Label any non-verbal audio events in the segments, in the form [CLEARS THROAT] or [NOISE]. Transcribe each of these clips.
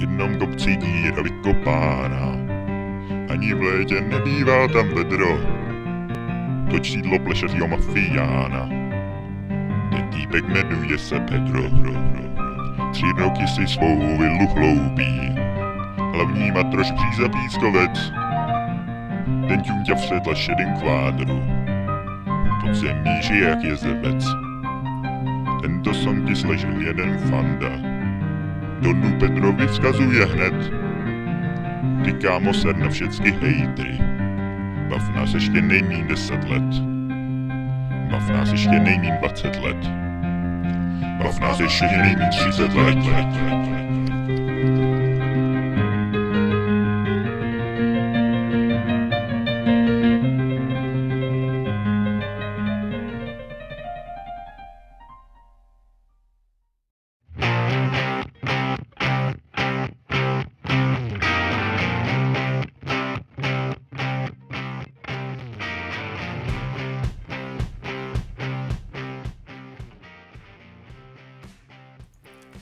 Jednom kopci díra vykopána, ani v létě nebývá tam vedro. Toč sídlo plešeřího mafiána, ten týpek jmenuje se Pedro. Tři roky si svou vilu chloubí, hlavní matroš příza pískovec, ten ťunťa vsedla šedým kvádru, pod zemí žije jak jezdevec. Tento song ti jeden fanda, Donu Petrovi vzkazuje hned, ty kámo ser na všecky hejtry, bav nás ještě nejmín 10 let, bav nás ještě nejmín 20 let, bav nás ještě nejmín 30 let. let, let, let.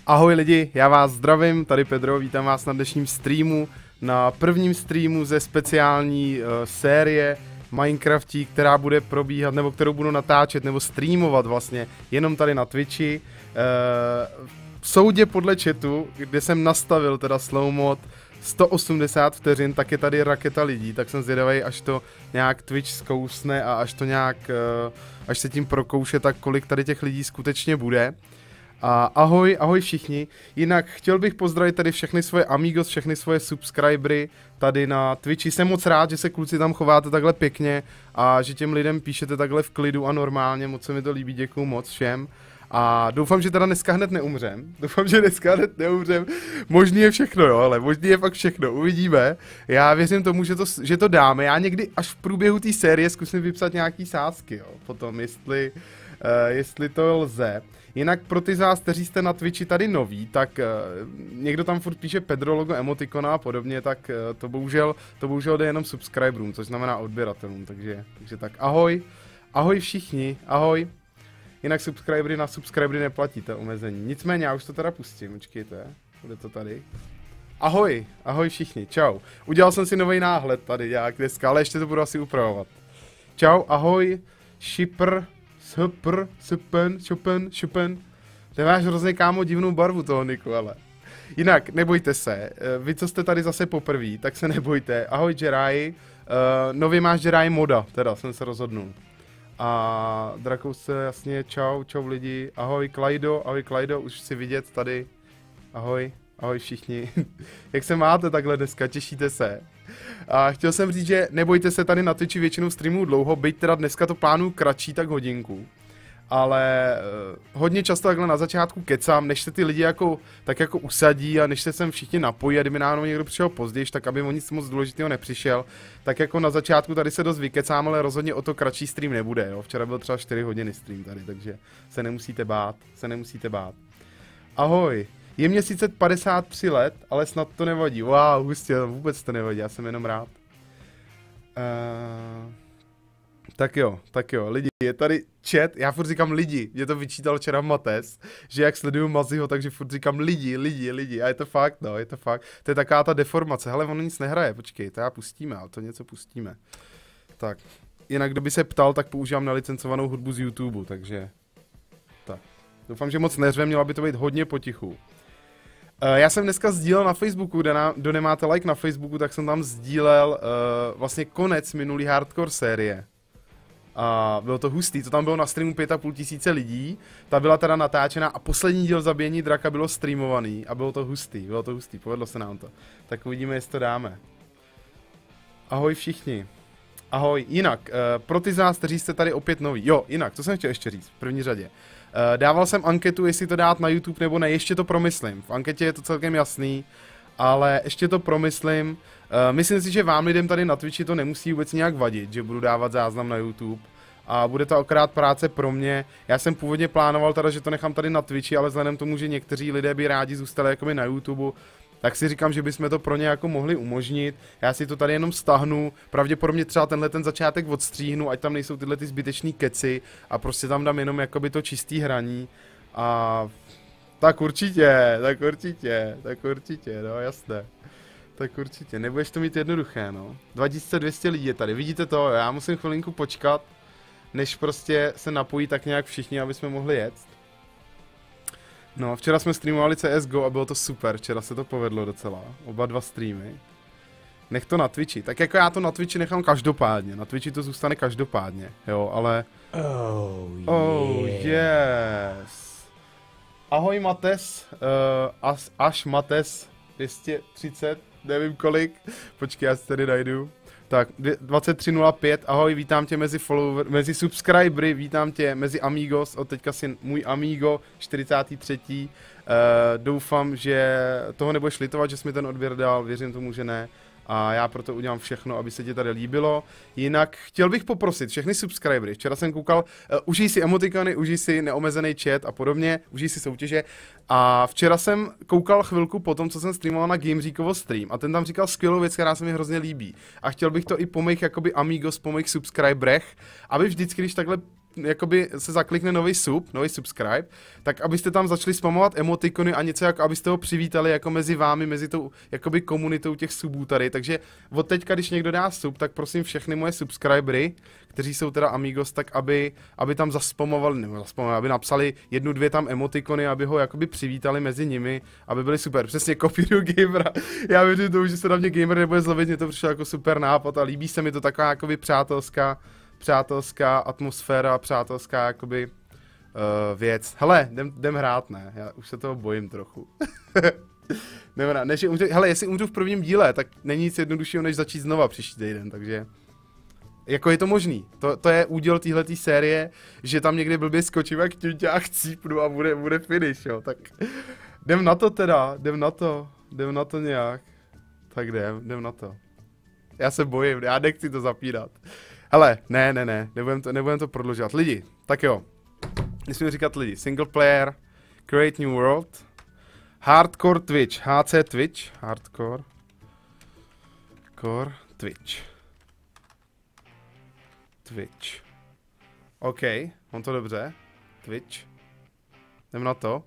Ahoj lidi, já vás zdravím, tady Pedro, vítám vás na dnešním streamu, na prvním streamu ze speciální uh, série Minecraftí, která bude probíhat, nebo kterou budu natáčet, nebo streamovat vlastně, jenom tady na Twitchi. Uh, v soudě podle chatu, kde jsem nastavil teda slow mod 180 vteřin, tak je tady raketa lidí, tak jsem zvědavý, až to nějak Twitch zkousne a až to nějak, uh, až se tím prokouše, tak kolik tady těch lidí skutečně bude. A ahoj, ahoj všichni. Jinak chtěl bych pozdravit tady všechny svoje amigos, všechny svoje subscribery tady na Twitchi. Jsem moc rád, že se kluci tam chováte takhle pěkně a že těm lidem píšete takhle v klidu a normálně. Moc se mi to líbí, děkuju moc všem. A doufám, že teda dneska hned neumřem. [LAUGHS] Doufám, že dneska hned neumřem. Možný je všechno, jo, ale možný je fakt všechno. Uvidíme. Já věřím tomu, že to, že to dáme. Já někdy až v průběhu té série zkusím vypsat nějaký sázky, jo. Potom, jestli, uh, jestli to lze. Jinak pro ty z vás, kteří jste na Twitchi tady noví, tak uh, někdo tam furt píše Pedro logo emotikona a podobně, tak uh, to bohužel, to bohužel jde jenom subscriberům, což znamená odběratelům, takže, takže tak ahoj, ahoj všichni, ahoj. Jinak subscribery na subscribery neplatí to omezení. Nicméně já už to teda pustím, počkejte, bude to tady. Ahoj, ahoj všichni, čau. Udělal jsem si nový náhled tady nějak dneska, ale ještě to budu asi upravovat. Čau, ahoj, Shipper, Spr, Supen, Šupen, Šupen. Ty máš hrozně kámo divnou barvu toho Niku, ale. Jinak, nebojte se, eh, vy co jste tady zase poprvé, tak se nebojte. Ahoj Jerai, uh, nově máš Jerai moda, teda jsem se rozhodnul. A Drakouse, jasně, čau, čau lidi, ahoj Klajdo, ahoj Klajdo, už si vidět tady, ahoj, ahoj všichni. [LAUGHS] Jak se máte takhle dneska, těšíte se? A chtěl jsem říct, že nebojte se tady na Twitchi většinou streamů dlouho, byť teda dneska to plánu kratší, tak hodinku. Ale uh, hodně často takhle na začátku kecám, než se ty lidi jako, tak jako usadí a než se sem všichni napojí a kdyby náhodou někdo přišel později, tak aby o nic moc důležitého nepřišel, tak jako na začátku tady se dost vykecám, ale rozhodně o to kratší stream nebude, jo. Včera byl třeba 4 hodiny stream tady, takže se nemusíte bát, se nemusíte bát. Ahoj, je mě sice 53 let, ale snad to nevadí. Wow, hustě, vůbec to nevadí, já jsem jenom rád. Uh, tak jo, tak jo, lidi, je tady chat, já furt říkám lidi, mě to vyčítal včera Mates, že jak sleduju Maziho, takže furt říkám lidi, lidi, lidi, a je to fakt, no, je to fakt, to je taková ta deformace, hele, ono nic nehraje, počkej, to já pustíme, ale to něco pustíme. Tak, jinak kdo by se ptal, tak používám nelicencovanou hudbu z YouTube, takže, tak. Doufám, že moc neřve, měla by to být hodně potichu. Uh, já jsem dneska sdílel na Facebooku, kdo, na, kdo nemáte like na Facebooku, tak jsem tam sdílel uh, vlastně konec minulý hardcore série. A bylo to hustý, to tam bylo na streamu 5,5 tisíce lidí, ta byla teda natáčena a poslední díl zabíjení draka bylo streamovaný a bylo to hustý, bylo to hustý, povedlo se nám to. Tak uvidíme, jestli to dáme. Ahoj všichni. Ahoj, jinak, uh, pro ty z nás, kteří jste tady opět noví, jo, jinak, to jsem chtěl ještě říct, v první řadě. Dával jsem anketu, jestli to dát na YouTube nebo ne, ještě to promyslím. V anketě je to celkem jasný, ale ještě to promyslím. Uh, myslím si, že vám lidem tady na Twitchi to nemusí vůbec nějak vadit, že budu dávat záznam na YouTube. A bude to akorát práce pro mě. Já jsem původně plánoval teda, že to nechám tady na Twitchi, ale vzhledem tomu, že někteří lidé by rádi zůstali jakoby na YouTube, tak si říkám, že bychom to pro ně jako mohli umožnit. Já si to tady jenom stahnu, pravděpodobně třeba tenhle ten začátek odstříhnu, ať tam nejsou tyhle ty zbytečné keci a prostě tam dám jenom jakoby to čistý hraní a tak určitě, tak určitě, tak určitě, no jasné. Tak určitě, nebudeš to mít jednoduché, no. 2200 lidí je tady, vidíte to, já musím chvilinku počkat, než prostě se napojí tak nějak všichni, aby jsme mohli jet. No, včera jsme streamovali CSGO a bylo to super, včera se to povedlo docela, oba dva streamy. Nech to na Twitchi, tak jako já to na Twitchi nechám každopádně, na Twitchi to zůstane každopádně, jo, ale... Oh, yeah. Oh, yes. Ahoj Mates, uh, as, až Mates 230, nevím kolik, počkej, já si tady najdu. Tak, 2305, ahoj, vítám tě mezi follower, mezi subscribery, vítám tě mezi amigos, od teďka si můj amigo, 43. Uh, doufám, že toho nebudeš litovat, že jsi mi ten odběr dal, věřím tomu, že ne a já proto udělám všechno, aby se ti tady líbilo. Jinak chtěl bych poprosit všechny subscribery, včera jsem koukal, uh, užij si emotikony, užij si neomezený chat a podobně, užij si soutěže. A včera jsem koukal chvilku po tom, co jsem streamoval na Gameříkovo stream a ten tam říkal skvělou věc, která se mi hrozně líbí. A chtěl bych to i po mých jakoby amigos, po mých subscriberech, aby vždycky, když takhle jakoby se zaklikne nový sub, nový subscribe, tak abyste tam začali spamovat emotikony a něco jako abyste ho přivítali jako mezi vámi, mezi tou jakoby komunitou těch subů tady, takže od teďka, když někdo dá sub, tak prosím všechny moje subscribery, kteří jsou teda amigos, tak aby, aby tam zaspamovali, nebo zaspamovali, aby napsali jednu, dvě tam emotikony, aby ho jakoby přivítali mezi nimi, aby byli super. Přesně kopíru gamera. Já věřím tomu, že se na mě gamer nebude zlobit, mě to přišlo jako super nápad a líbí se mi to taková jakoby přátelská, přátelská atmosféra, přátelská jakoby uh, věc. Hele, jdem, jdem hrát, ne? Já už se toho bojím trochu. [LAUGHS] jdem hrát. Než umřu, hele, jestli umřu v prvním díle, tak není nic jednoduššího, než začít znova příští týden, takže... Jako je to možný. To, to je úděl téhletý série, že tam někdy blbě skočím jak a chcípnu a bude, bude finish, jo. Tak jdem na to teda, jdem na to, jdem na to nějak. Tak jdem, jdem na to. Já se bojím, já nechci to zapínat. Hele, ne, ne, ne, nebudem to, nebudem to prodlužovat. Lidi, tak jo. Musíme říkat lidi. Single player, create new world, hardcore Twitch, HC Twitch, hardcore, core Twitch. Twitch. OK, mám to dobře. Twitch. Jdem na to.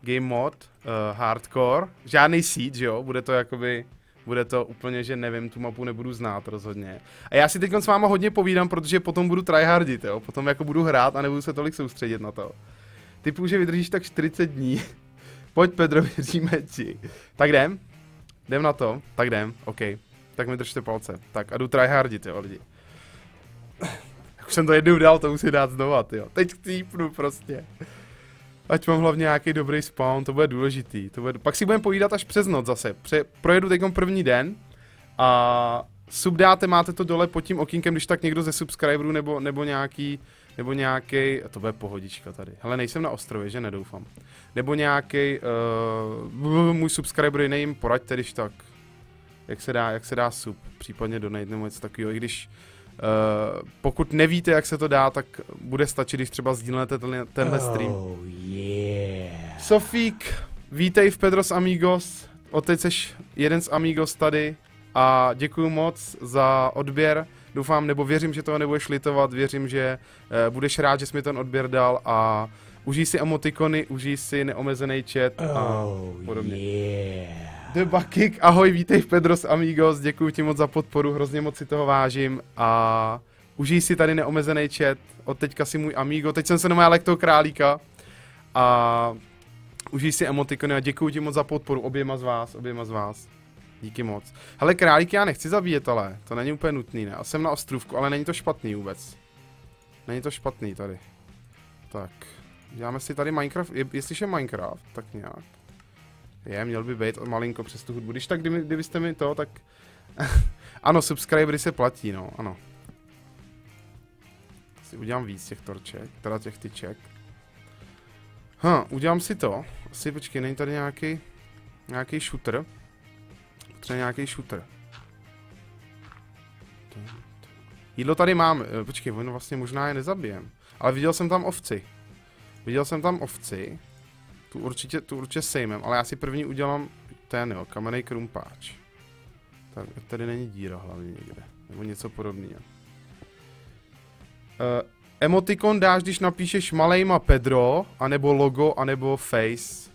Game mod, uh, hardcore. Žádný seed, jo? Bude to jakoby bude to úplně, že nevím, tu mapu nebudu znát rozhodně. A já si teď s váma hodně povídám, protože potom budu tryhardit, jo. Potom jako budu hrát a nebudu se tolik soustředit na to. Typu, že vydržíš tak 40 dní. [LAUGHS] Pojď Pedro, [LAUGHS] věříme ti. Tak jdem. Jdem na to. Tak jdem, OK. Tak mi držte palce. Tak a jdu tryhardit, jo, lidi. Už jsem to jednou dal, to musím dát znova, jo. Teď chcípnu prostě. Ať mám hlavně nějaký dobrý spawn, to bude důležitý. To bude... Pak si budeme povídat až přes noc zase. Pře... Projedu teď první den a sub dáte, máte to dole pod tím okýnkem, když tak někdo ze subscriberů nebo, nebo nějaký, nebo nějaký, to bude pohodička tady. Hele, nejsem na ostrově, že nedoufám. Nebo nějaký, uh, můj subscriber nejím, poraďte, když tak. Jak se dá, jak se dá sub, případně donate nebo něco takového, i když Uh, pokud nevíte, jak se to dá, tak bude stačit, když třeba sdílnete tenhle, tenhle stream. Oh, yeah. Sofík, vítej v Pedros Amigos. Odteď seš jeden z Amigos tady a děkuji moc za odběr. Doufám, nebo věřím, že toho nebudeš litovat, věřím, že uh, budeš rád, že jsi mi ten odběr dal a užij si emotikony, užij si neomezený chat a Oh, podobně. yeah. The Bakik, ahoj, vítej v Pedros Amigos, děkuji ti moc za podporu, hrozně moc si toho vážím a užij si tady neomezený chat, od teďka si můj Amigo, teď jsem se nomál jak toho králíka a užij si emotikony a děkuji ti moc za podporu, oběma z vás, oběma z vás. Díky moc. Hele, králíky já nechci zabíjet, ale to není úplně nutný, ne? A jsem na ostrovku, ale není to špatný vůbec. Není to špatný tady. Tak, děláme si tady Minecraft, je, jestliž je Minecraft, tak nějak. Je, měl by být malinko přes tu hudbu. Když tak, kdyby, kdybyste mi to, tak... [LAUGHS] ano, subscribery se platí, no, ano. Si udělám víc těch torček, teda těch tyček. Hm, udělám si to. Asi, počkej, není tady nějaký... Nějaký shooter. Potřeba nějaký shooter. Jídlo tady mám, eh, počkej, ono vlastně možná je nezabijem. Ale viděl jsem tam ovci. Viděl jsem tam ovci. Tu určitě, tu určitě sejmem, ale já si první udělám ten jo, kamenný krumpáč. Tak tady není díra hlavně někde, nebo něco podobného. Uh, Emotikon dáš, když napíšeš malejma Pedro, anebo logo, anebo face.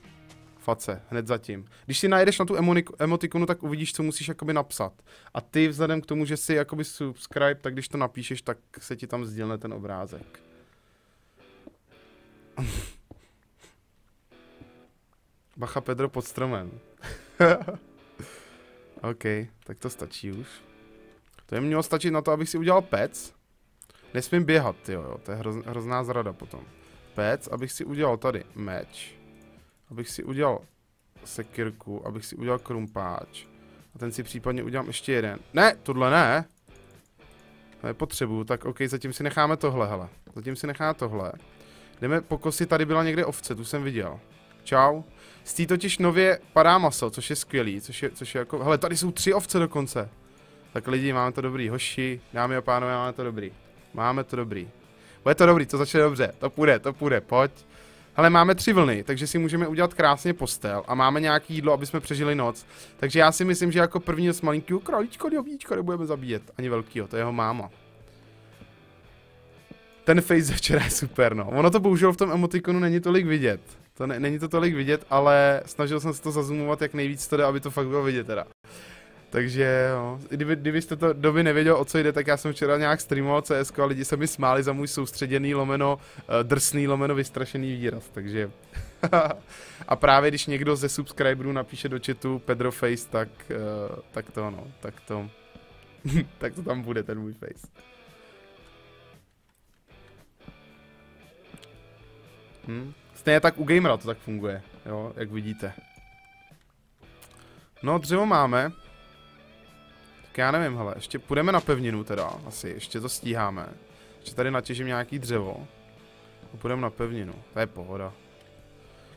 Face, hned zatím. Když si najdeš na tu emotikonu, tak uvidíš, co musíš jakoby napsat. A ty vzhledem k tomu, že si jakoby subscribe, tak když to napíšeš, tak se ti tam sdělne ten obrázek. [LAUGHS] Bacha Pedro pod stromem. [LAUGHS] OK, tak to stačí už. To je mělo stačit na to, abych si udělal pec. Nesmím běhat, jo, jo, to je hroz, hrozná zrada potom. Pec, abych si udělal tady meč. Abych si udělal sekirku, abych si udělal krumpáč. A ten si případně udělám ještě jeden. Ne, tohle ne. To nepotřebuju, tak OK, zatím si necháme tohle, hele. Zatím si necháme tohle. Jdeme po kosi, tady byla někde ovce, tu jsem viděl. Čau. Z té totiž nově padá maso, což je skvělý, což je, což je jako, hele, tady jsou tři ovce dokonce. Tak lidi, máme to dobrý, hoši, dámy a pánové, máme to dobrý. Máme to dobrý. Bude to dobrý, to začne dobře, to půjde, to půjde, pojď. Hele, máme tři vlny, takže si můžeme udělat krásně postel a máme nějaký jídlo, aby jsme přežili noc. Takže já si myslím, že jako prvního z malinkého králíčka, jovíčka nebudeme zabíjet, ani velkýho, to je jeho máma. Ten face ze včera je super, no. Ono to bohužel v tom emotikonu není tolik vidět. To ne, není to tolik vidět, ale snažil jsem se to zazumovat jak nejvíc to jde, aby to fakt bylo vidět teda. Takže jo, kdyby, kdybyste to doby nevěděl, o co jde, tak já jsem včera nějak streamoval CS a lidi se mi smáli za můj soustředěný lomeno, uh, drsný lomeno vystrašený výraz, takže... [LAUGHS] a právě když někdo ze subscriberů napíše do chatu Pedro Face, tak, uh, tak to no, tak to... [LAUGHS] tak to tam bude ten můj face. Hm? Stejně tak u gamera to tak funguje, jo, jak vidíte. No, dřevo máme. Tak já nevím, hele, ještě půjdeme na pevninu teda, asi, ještě to stíháme. Ještě tady natěžím nějaký dřevo. A půjdeme na pevninu, to je pohoda.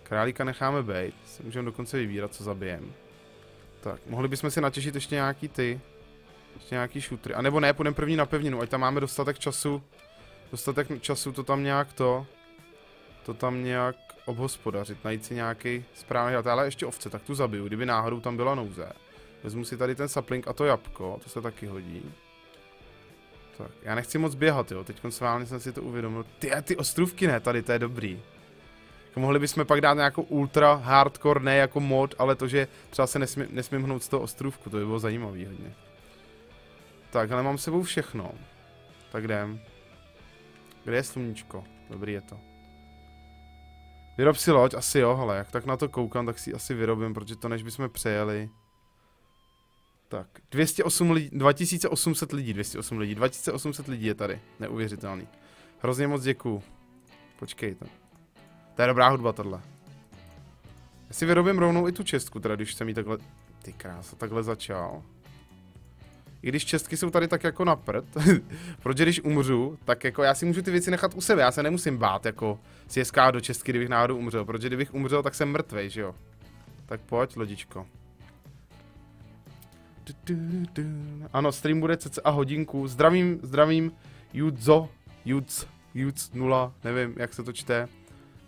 Králíka necháme být, si můžeme dokonce vybírat, co zabijem. Tak, mohli bychom si natěžit ještě nějaký ty, ještě nějaký šutry. A nebo ne, půjdeme první na pevninu, ať tam máme dostatek času, dostatek času to tam nějak to, to tam nějak obhospodařit, najít si nějaký správný dat, ale ještě ovce, tak tu zabiju, kdyby náhodou tam byla nouze. Vezmu si tady ten sapling a to jabko, to se taky hodí. Tak, já nechci moc běhat, jo, teď sválně jsem si to uvědomil. Ty ty ostrůvky ne, tady, to je dobrý. Mohli bychom pak dát nějakou ultra hardcore, ne jako mod, ale to, že třeba se nesmí, nesmím hnout z toho ostrůvku, to by bylo zajímavý hodně. Tak, ale mám sebou všechno. Tak jdem. Kde je sluníčko? Dobrý je to. Vyrob si loď, asi jo, ale jak tak na to koukám, tak si asi vyrobím, protože to než bychom přejeli. Tak, 208 lidí, 2800 lidí, 208 lidí, 2800 lidí je tady, neuvěřitelný. Hrozně moc děkuju. Počkejte. To je dobrá hudba tohle. Já si vyrobím rovnou i tu čestku, teda když jsem jí takhle, ty krása, takhle začal. I když čestky jsou tady tak jako na prd, [LAUGHS] protože když umřu, tak jako já si můžu ty věci nechat u sebe, já se nemusím bát jako si je do čestky, kdybych náhodou umřel, protože kdybych umřel, tak jsem mrtvej, že jo. Tak pojď, lodičko. Ano, stream bude cca hodinku. Zdravím, zdravím, Judzo, Juds, Juds 0, nevím, jak se to čte.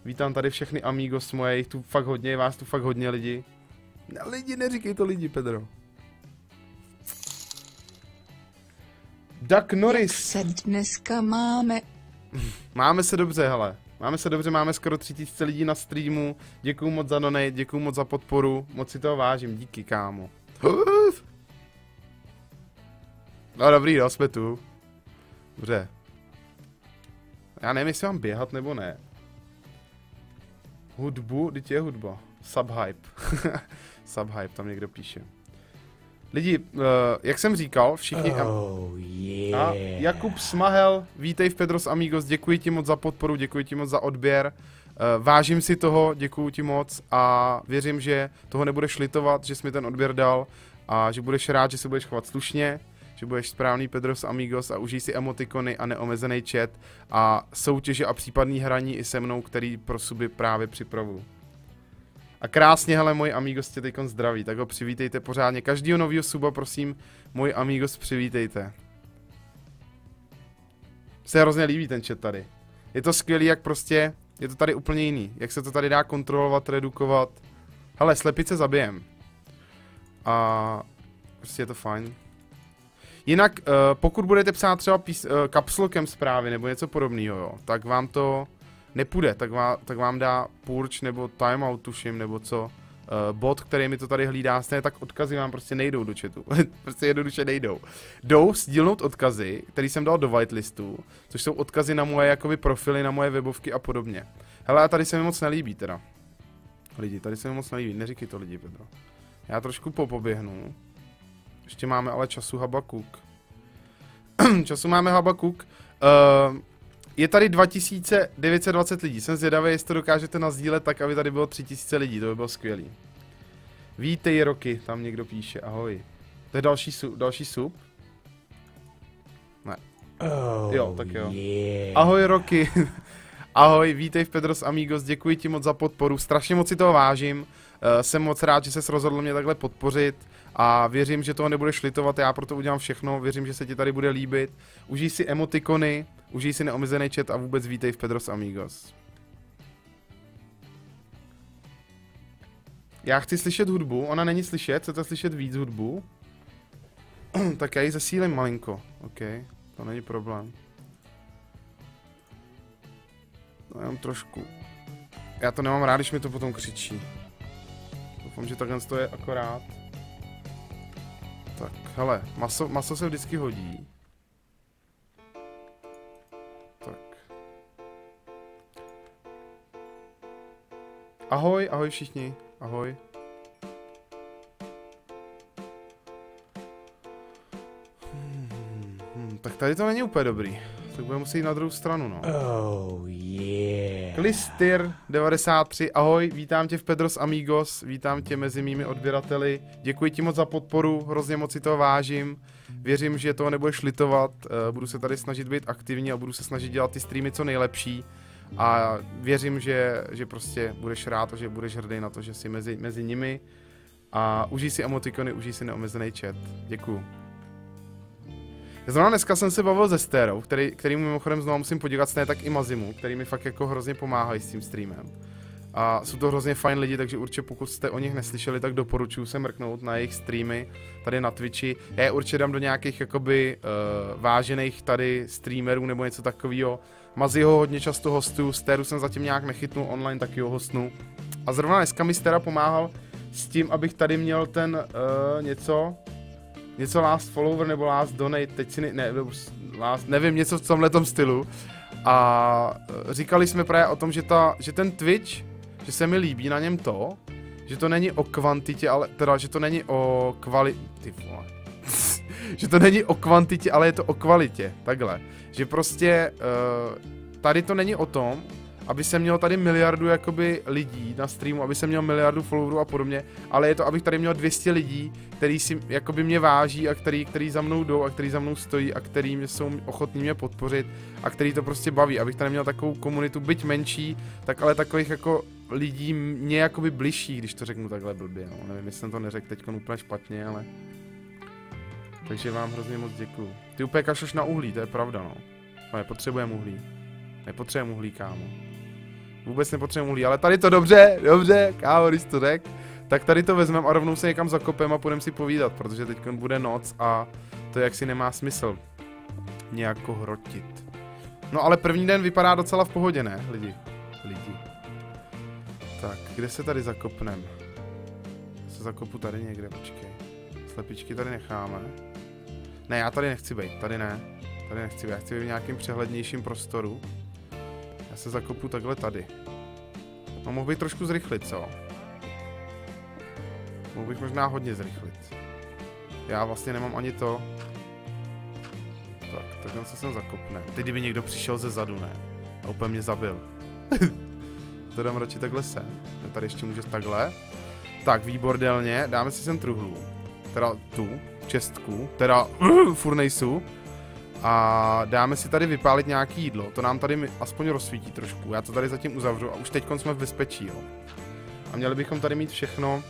Vítám tady všechny amigos moje, jich tu fakt hodně, vás tu fakt hodně lidi. Lidi, neříkej to lidi, Pedro. Duck Norris. se dneska máme. [LAUGHS] Máme se dobře, hele. Máme se dobře, máme skoro 3000 lidí na streamu. Děkuju moc za donate, děkuju moc za podporu. Moc si toho vážím, díky kámo. [GASPS] No dobrý, no, jsme tu. Dobře. Já nevím, jestli mám běhat nebo ne. Hudbu, teď je hudba. Subhype. [LAUGHS] Subhype, tam někdo píše. Lidi, uh, jak jsem říkal, všichni... Oh, yeah. A Jakub Smahel, vítej v Pedros Amigos, děkuji ti moc za podporu, děkuji ti moc za odběr. Uh, vážím si toho, děkuji ti moc a věřím, že toho nebudeš litovat, že jsi mi ten odběr dal a že budeš rád, že se budeš chovat slušně, že budeš správný Pedros Amigos a užij si emotikony a neomezený chat a soutěže a případný hraní i se mnou, který pro suby právě připravuju. A krásně, hele, můj amigos tě teďkon zdraví, tak ho přivítejte pořádně. Každýho nového suba, prosím, můj amigos přivítejte. Se hrozně líbí ten chat tady. Je to skvělý, jak prostě, je to tady úplně jiný. Jak se to tady dá kontrolovat, redukovat. Hele, slepice zabijem. A prostě je to fajn. Jinak, uh, pokud budete psát třeba uh, kapslokem zprávy nebo něco podobného, jo, tak vám to nepůjde, tak, vám, tak vám dá purge nebo timeout, tuším, nebo co, uh, bot, který mi to tady hlídá, stejně tak odkazy vám prostě nejdou do chatu. [LAUGHS] prostě jednoduše nejdou. Jdou sdílnout odkazy, který jsem dal do whitelistu, což jsou odkazy na moje jakoby profily, na moje webovky a podobně. Hele, a tady se mi moc nelíbí teda. Lidi, tady se mi moc nelíbí, neříkej to lidi, Pedro. Já trošku popoběhnu. Ještě máme ale času Habakuk. [CLEARS THROAT] času máme Habakuk. Uh, je tady 2920 lidí. Jsem zvědavý, jestli to dokážete nazdílet tak, aby tady bylo 3000 lidí. To by bylo skvělý. Vítej roky, tam někdo píše. Ahoj. To je další, su- další sub? Ne. Oh, Jo, tak jo. Yeah. Ahoj Roky. [LAUGHS] Ahoj, vítej v Pedros Amigos, děkuji ti moc za podporu, strašně moc si toho vážím. Uh, jsem moc rád, že ses rozhodl mě takhle podpořit a věřím, že toho nebudeš litovat, já proto udělám všechno, věřím, že se ti tady bude líbit. Užij si emotikony, užij si neomezený chat a vůbec vítej v Pedros Amigos. Já chci slyšet hudbu, ona není slyšet, chcete slyšet víc hudbu? [CLEARS THROAT] tak já ji zesílím malinko, OK, to není problém. No jenom trošku. Já to nemám rád, když mi to potom křičí. Doufám, že takhle to je akorát. Tak, hele, maso, maso se vždycky hodí. Tak. Ahoj, ahoj všichni, ahoj. Hmm, hmm, tak tady to není úplně dobrý. Tak budeme muset jít na druhou stranu, no. Oh, yeah. Klistyr 93, ahoj, vítám tě v Pedros Amigos, vítám tě mezi mými odběrateli, děkuji ti moc za podporu, hrozně moc si toho vážím, věřím, že toho nebudeš litovat, eh, budu se tady snažit být aktivní a budu se snažit dělat ty streamy co nejlepší. A věřím, že, že prostě budeš rád a že budeš hrdý na to, že jsi mezi, mezi nimi. A užij si emotikony, užij si neomezený chat, děkuju. Zrovna dneska jsem se bavil se Stérou, který, který mimochodem znovu musím poděkat stejně tak i Mazimu, který mi fakt jako hrozně pomáhají s tím streamem. A jsou to hrozně fajn lidi, takže určitě pokud jste o nich neslyšeli, tak doporučuji se mrknout na jejich streamy tady na Twitchi. Já je určitě dám do nějakých jakoby uh, vážených tady streamerů nebo něco takového. Maziho hodně často hostuju, Stéru jsem zatím nějak nechytnul online, taky ho hostnu. A zrovna dneska mi Stera pomáhal s tím, abych tady měl ten uh, něco, něco last follower nebo last donate, teď si ne, ne last, nevím, něco v tomhle stylu. A e, říkali jsme právě o tom, že, ta, že ten Twitch, že se mi líbí na něm to, že to není o kvantitě, ale teda, že to není o kvalitě, [LAUGHS] že to není o kvantitě, ale je to o kvalitě, takhle. Že prostě uh, tady to není o tom, aby se měl tady miliardu jakoby lidí na streamu, aby se měl miliardu followerů a podobně, ale je to, abych tady měl 200 lidí, který si jakoby mě váží a který, který za mnou jdou a který za mnou stojí a který mě jsou ochotní mě podpořit a který to prostě baví, abych tady měl takovou komunitu, byť menší, tak ale takových jako lidí mě jakoby bližší, když to řeknu takhle blbě, no. nevím, jestli jsem to neřekl teď úplně špatně, ale... Takže vám hrozně moc děkuju. Ty úplně kašleš na uhlí, to je pravda, no. No, nepotřebujeme uhlí. Nepotřebujeme uhlí, kámo. Vůbec nepotřebujeme uhlí, ale tady to dobře, dobře, kámo, když to řek. Tak tady to vezmeme a rovnou se někam zakopem a půjdeme si povídat, protože teď bude noc a to jaksi nemá smysl nějako hrotit. No ale první den vypadá docela v pohodě, ne, lidi? Lidi. Tak, kde se tady zakopnem? Se zakopu tady někde, počkej. Slepičky tady necháme. Ne, já tady nechci být, tady ne. Tady nechci být, já chci být v nějakém přehlednějším prostoru. Já se zakopu takhle tady. No mohl bych trošku zrychlit, co? Mohl bych možná hodně zrychlit. Já vlastně nemám ani to. Tak, takhle se sem zakopne. Teď kdyby někdo přišel ze zadu, ne? A úplně mě zabil. [LAUGHS] to dám radši takhle sem. Tady ještě může takhle. Tak, výbordelně. Dáme si sem truhlu. Teda tu, čestku. Teda, [CLEARS THROAT] furt nejsou. A dáme si tady vypálit nějaký jídlo, to nám tady aspoň rozsvítí trošku, já to tady zatím uzavřu a už teď jsme v bezpečí, jo. A měli bychom tady mít všechno,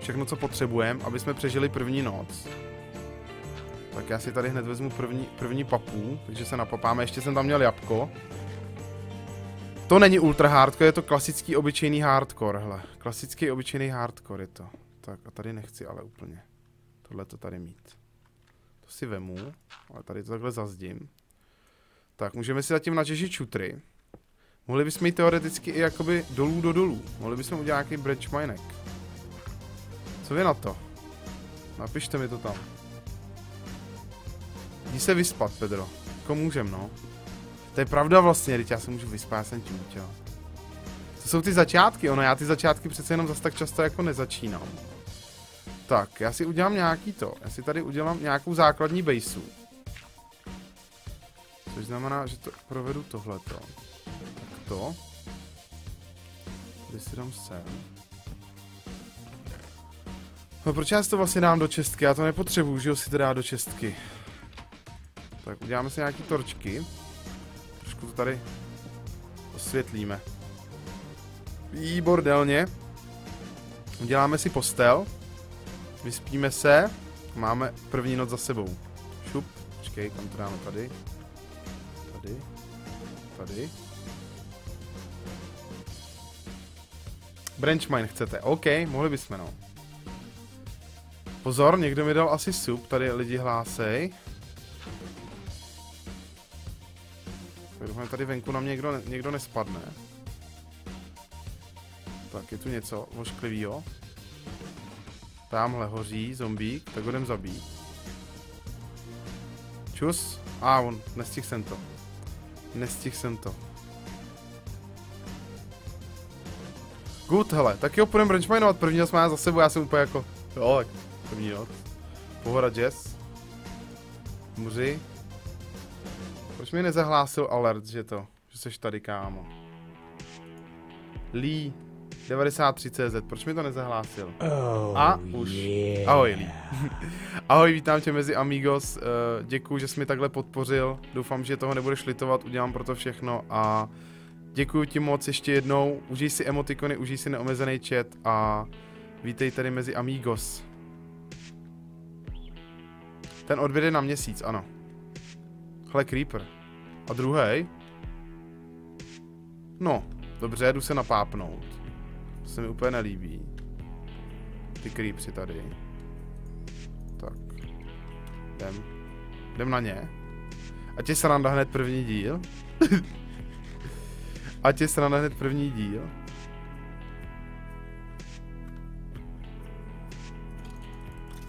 všechno, co potřebujeme, aby jsme přežili první noc. Tak já si tady hned vezmu první, první papu, takže se napapáme, ještě jsem tam měl jabko. To není ultra hardcore, je to klasický obyčejný hardcore, hele. Klasický obyčejný hardcore je to. Tak a tady nechci ale úplně tohle to tady mít. To si vemu, ale tady to takhle zazdím. Tak, můžeme si zatím natěžit čutry. Mohli bychom jít teoreticky i jakoby dolů do dolů. Mohli bychom udělat nějaký branch minek. Co vy na to? Napište mi to tam. Jdi se vyspat, Pedro. Jako můžem, no. To je pravda vlastně, teď já se můžu vyspat, já jsem čutěl. To jsou ty začátky, ono já ty začátky přece jenom zas tak často jako nezačínám. Tak, já si udělám nějaký to. Já si tady udělám nějakou základní baseu. Což znamená, že to provedu tohleto. Tak to. Tady si dám sem. No proč já si to vlastně dám do čestky? Já to nepotřebuju, že jo, si to dá do čestky. Tak uděláme si nějaký torčky. Trošku to tady osvětlíme. Výbordelně. Uděláme si postel. Vyspíme se. Máme první noc za sebou. Šup. Počkej, kam to dáme tady? Tady. Tady. Branch mine chcete. OK, mohli bychom no. Pozor, někdo mi dal asi sup, tady lidi hlásej. Doufám, tady venku na mě někdo, někdo nespadne. Tak, je tu něco ošklivýho. Tamhle hoří zombík, tak ho jdem zabít. Čus. A, ah, on, nestihl jsem to. Nestihl jsem to. Good, hele, tak jo, půjdeme branchminovat, první noc má za sebou, já jsem úplně jako, jo, tak první noc. Pohoda jazz. Muři. Proč mi nezahlásil alert, že to, že seš tady, kámo? Lee, 93CZ, proč mi to nezahlásil? Oh, A už. Yeah. Ahoj. [LAUGHS] Ahoj, vítám tě mezi Amigos. Uh, děkuji, že jsi mi takhle podpořil. Doufám, že toho nebudeš litovat, udělám pro to všechno a děkuji ti moc ještě jednou. Užij si emotikony, užij si neomezený chat a vítej tady mezi Amigos. Ten odběr je na měsíc, ano. Hele, Creeper. A druhý? No, dobře, jdu se napápnout. Se mi úplně nelíbí. Ty creepsy tady. Tak. Jdem. Jdem na ně. Ať je sranda hned první díl. [LAUGHS] Ať je sranda hned první díl.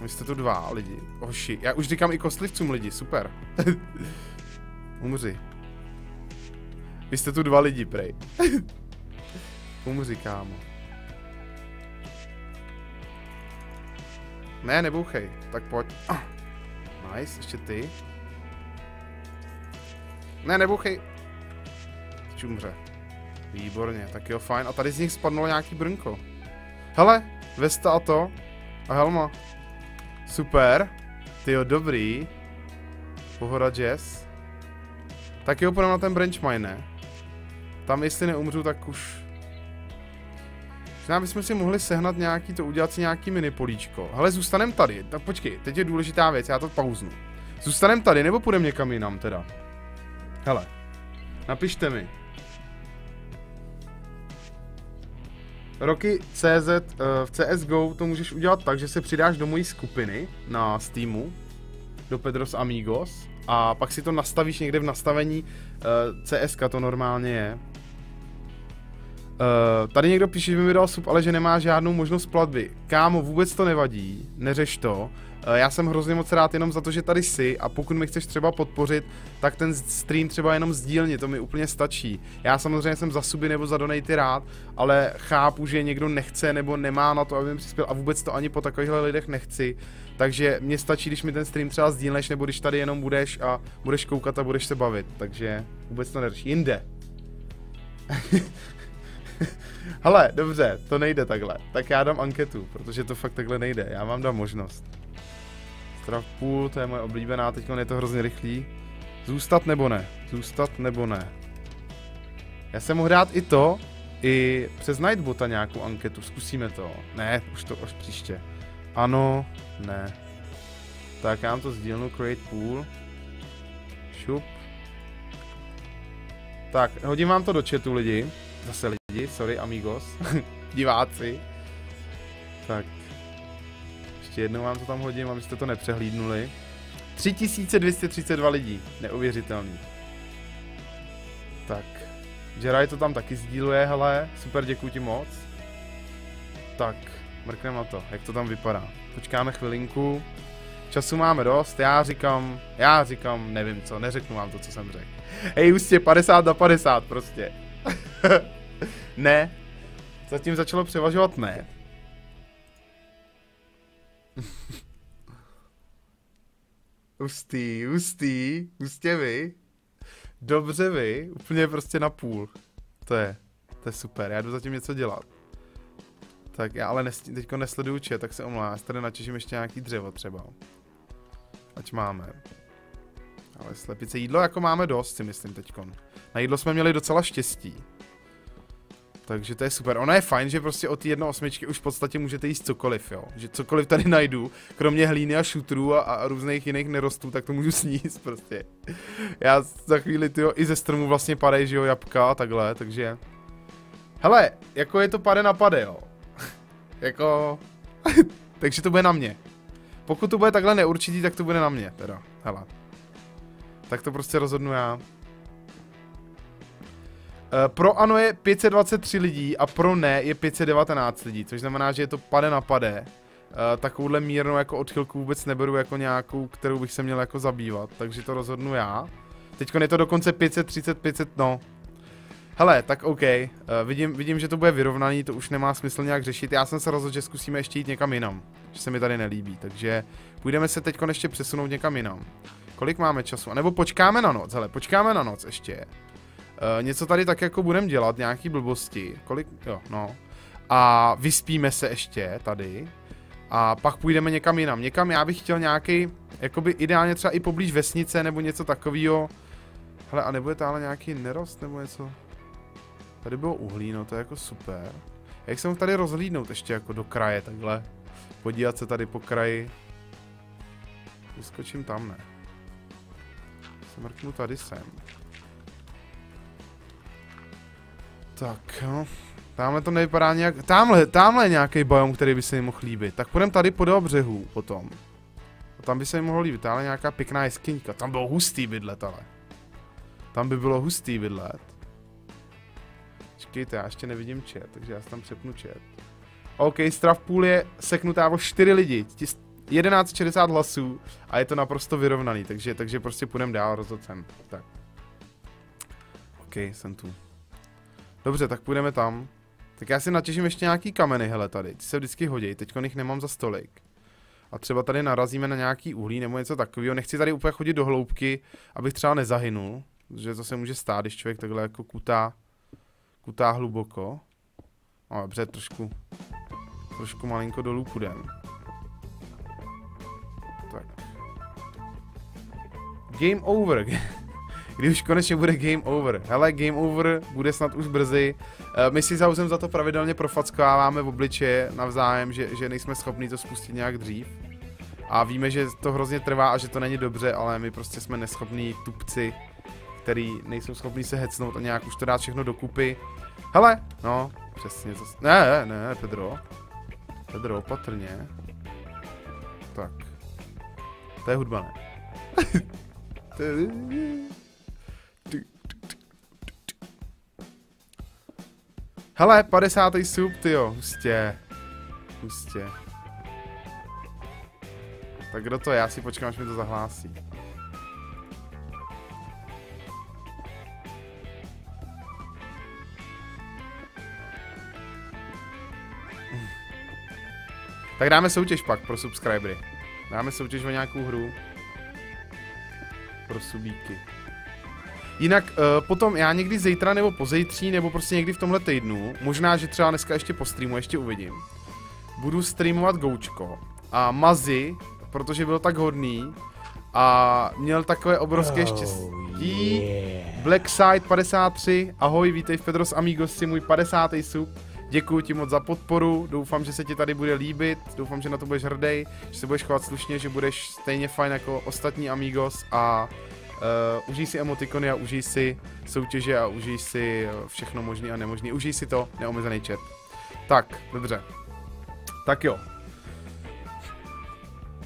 Vy jste tu dva lidi. Oši, já už říkám i kostlivcům lidi, super. [LAUGHS] Umři. Vy jste tu dva lidi, prej. [LAUGHS] Umři, kámo. Ne, nebouchej. Tak pojď. Ah. Nice, ještě ty. Ne, nebouchej. Teď umře. Výborně, tak jo, fajn. A tady z nich spadlo nějaký brnko. Hele, Vesta a to. A helma. Super. Ty jo, dobrý. Pohoda jazz. Tak jo, půjdeme na ten branch mine, ne? Tam jestli neumřu, tak už... Možná bychom si mohli sehnat nějaký, to udělat si nějaký mini políčko. Hele, zůstanem tady. Tak počkej, teď je důležitá věc, já to pauznu. Zůstanem tady, nebo půjdeme někam jinam teda? Hele, napište mi. Roky CZ, uh, v CSGO to můžeš udělat tak, že se přidáš do mojí skupiny na Steamu, do Pedros Amigos, a pak si to nastavíš někde v nastavení, uh, CSK to normálně je. Uh, tady někdo píše, že by mi dal sub, ale že nemá žádnou možnost platby. Kámo, vůbec to nevadí, neřeš to. Uh, já jsem hrozně moc rád jenom za to, že tady jsi a pokud mi chceš třeba podpořit, tak ten stream třeba jenom sdílně, to mi úplně stačí. Já samozřejmě jsem za suby nebo za donaty rád, ale chápu, že někdo nechce nebo nemá na to, aby mi přispěl a vůbec to ani po takovýchhle lidech nechci. Takže mně stačí, když mi ten stream třeba sdílneš, nebo když tady jenom budeš a budeš koukat a budeš se bavit. Takže vůbec to neřeš. Jinde. [LAUGHS] [LAUGHS] Hele, dobře, to nejde takhle. Tak já dám anketu, protože to fakt takhle nejde. Já vám dám možnost. Strach půl, to je moje oblíbená, teď je to hrozně rychlý. Zůstat nebo ne? Zůstat nebo ne? Já jsem mohl dát i to, i přes Nightbota nějakou anketu, zkusíme to. Ne, už to až příště. Ano, ne. Tak já vám to sdílnu, create pool. Šup. Tak, hodím vám to do chatu lidi. Zase lidi, sorry amigos. [LAUGHS] Diváci. Tak. Ještě jednou vám to tam hodím, abyste to nepřehlídnuli. 3232 lidí, neuvěřitelný. Tak, Jeraj to tam taky sdíluje, hele, super, děkuji ti moc. Tak, mrkneme na to, jak to tam vypadá. Počkáme chvilinku. Času máme dost, já říkám, já říkám, nevím co, neřeknu vám to, co jsem řekl. Hej, ústě, 50 na 50 prostě. [LAUGHS] ne. Zatím začalo převažovat ne. [LAUGHS] Ustý, ustý, ustě vy. Dobře vy, úplně prostě na půl. To je, to je super, já jdu zatím něco dělat. Tak já ale nes, teďko nesleduju če, tak se si tady natěžím ještě nějaký dřevo třeba. Ať máme. Ale slepice, jídlo jako máme dost si myslím teďkon. Na jídlo jsme měli docela štěstí. Takže to je super. Ono je fajn, že prostě od té jedné osmičky už v podstatě můžete jíst cokoliv, jo. Že cokoliv tady najdu, kromě hlíny a šutrů a, a různých jiných nerostů, tak to můžu sníst prostě. Já za chvíli, tyjo, i ze stromu vlastně padají, že jo, jabka a takhle, takže... Hele, jako je to pade na pade, jo. [LAUGHS] jako... [LAUGHS] takže to bude na mě. Pokud to bude takhle neurčitý, tak to bude na mě, teda. Hele. Tak to prostě rozhodnu já. Uh, pro ano je 523 lidí a pro ne je 519 lidí, což znamená, že je to pade na pade. Uh, takovouhle mírnou jako odchylku vůbec neberu jako nějakou, kterou bych se měl jako zabývat, takže to rozhodnu já. Teď je to dokonce 530, 500, no. Hele, tak OK, uh, vidím, vidím, že to bude vyrovnaný, to už nemá smysl nějak řešit. Já jsem se rozhodl, že zkusíme ještě jít někam jinam, že se mi tady nelíbí, takže půjdeme se teď ještě přesunout někam jinam. Kolik máme času? A nebo počkáme na noc, hele, počkáme na noc ještě. Uh, něco tady tak jako budeme dělat, nějaký blbosti. Kolik? Jo, no. A vyspíme se ještě tady. A pak půjdeme někam jinam. Někam já bych chtěl nějaký, jakoby ideálně třeba i poblíž vesnice nebo něco takového. Hele, a nebude ale nějaký nerost nebo něco? Tady bylo uhlí, no to je jako super. Jak jsem tady rozhlídnout ještě jako do kraje takhle? Podívat se tady po kraji. Vyskočím tam, ne? Se mrknu tady sem. Tak, jo. Tamhle to nevypadá nějak... Tamhle, tamhle je nějaký biom, který by se jim mohl líbit. Tak půjdeme tady podél břehu potom. A tam by se jim mohlo líbit. Tamhle nějaká pěkná jeskyňka. Tam bylo hustý bydlet, ale. Tam by bylo hustý bydlet. Čekejte, já ještě nevidím chat, takže já si tam přepnu chat. OK, strav půl je seknutá o 4 lidi. 1160 hlasů a je to naprosto vyrovnaný, takže, takže prostě půjdeme dál, rozhodl jsem. Tak. OK, jsem tu. Dobře, tak půjdeme tam. Tak já si natěžím ještě nějaký kameny, hele tady. Ty se vždycky hodí, teď jich nemám za stolik. A třeba tady narazíme na nějaký uhlí nebo něco takového. Nechci tady úplně chodit do hloubky, abych třeba nezahynul. Že to se může stát, když člověk takhle jako kutá, kutá hluboko. No dobře, trošku, trošku malinko dolů půjdem. Tak. Game over. Kdy už konečně bude game over. Hele, game over bude snad už brzy. Eh, my si zauzem za to pravidelně profackováváme v obličeje navzájem, že, že nejsme schopni to spustit nějak dřív. A víme, že to hrozně trvá a že to není dobře, ale my prostě jsme neschopní tupci, který nejsou schopní se hecnout a nějak už to dát všechno dokupy. Hele, no, přesně to... Ne, ne, Pedro. Pedro, opatrně. Tak. To je hudba, ne? [LAUGHS] Hele, 50. sub, tyjo, hustě. Hustě. Tak kdo to je? Já si počkám, až mi to zahlásí. Tak dáme soutěž pak pro subscribery. Dáme soutěž o nějakou hru. Pro subíky. Jinak uh, potom já někdy zítra nebo pozejtří, nebo prostě někdy v tomhle týdnu, možná, že třeba dneska ještě po streamu, ještě uvidím, budu streamovat Goučko a Mazi, protože byl tak hodný a měl takové obrovské oh, štěstí. Yeah. Blackside 53, ahoj, vítej v Pedros Amigos, si můj 50. sub. Děkuji ti moc za podporu, doufám, že se ti tady bude líbit, doufám, že na to budeš hrdý, že se budeš chovat slušně, že budeš stejně fajn jako ostatní Amigos a Uh, užij si emotikony a užij si soutěže a užij si všechno možné a nemožné. Užij si to, neomezený chat. Tak, dobře. Tak jo.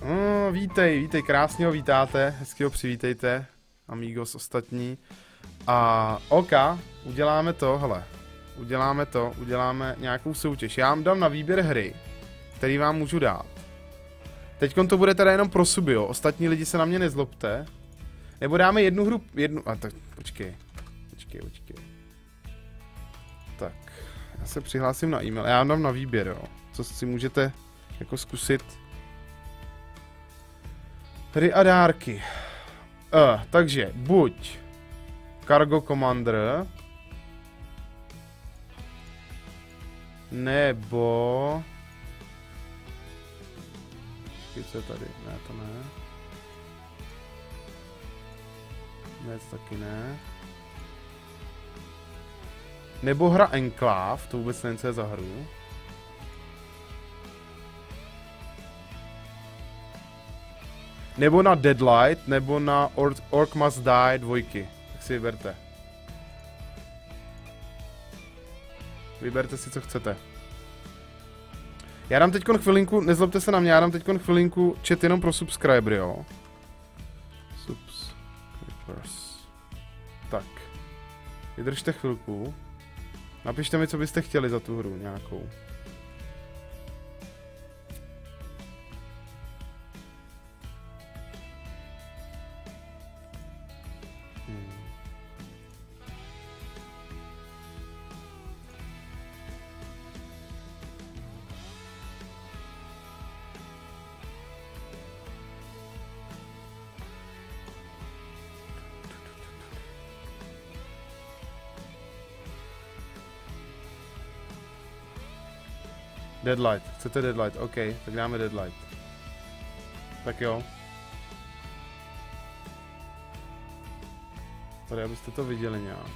No vítej, vítej, krásně ho vítáte, hezky ho přivítejte, amigos ostatní. A oka, uděláme to, hele, uděláme to, uděláme nějakou soutěž. Já vám dám na výběr hry, který vám můžu dát. Teď to bude teda jenom pro suby, jo. Ostatní lidi se na mě nezlobte. Nebo dáme jednu hru, jednu, a tak, počkej, počkej, počkej. Tak, já se přihlásím na e-mail, já dám na výběr, jo. Co si můžete jako zkusit. Hry a dárky. Uh, takže, buď Cargo Commander, nebo... Co je tady? Ne, to ne. To taky ne. Nebo hra Enclave, to vůbec nevím, co je za hru. Nebo na Deadlight, nebo na Or Orc Must Die dvojky. Tak si vyberte. Vyberte si, co chcete. Já dám teď chvilinku, nezlobte se na mě, já dám teď chvilinku chat jenom pro subscribery, jo. Subscribers. Tak. Vydržte chvilku. Napište mi, co byste chtěli za tu hru nějakou. Deadlight. Chcete Deadlight? OK, tak dáme Deadlight. Tak jo. Tady, abyste to viděli nějak.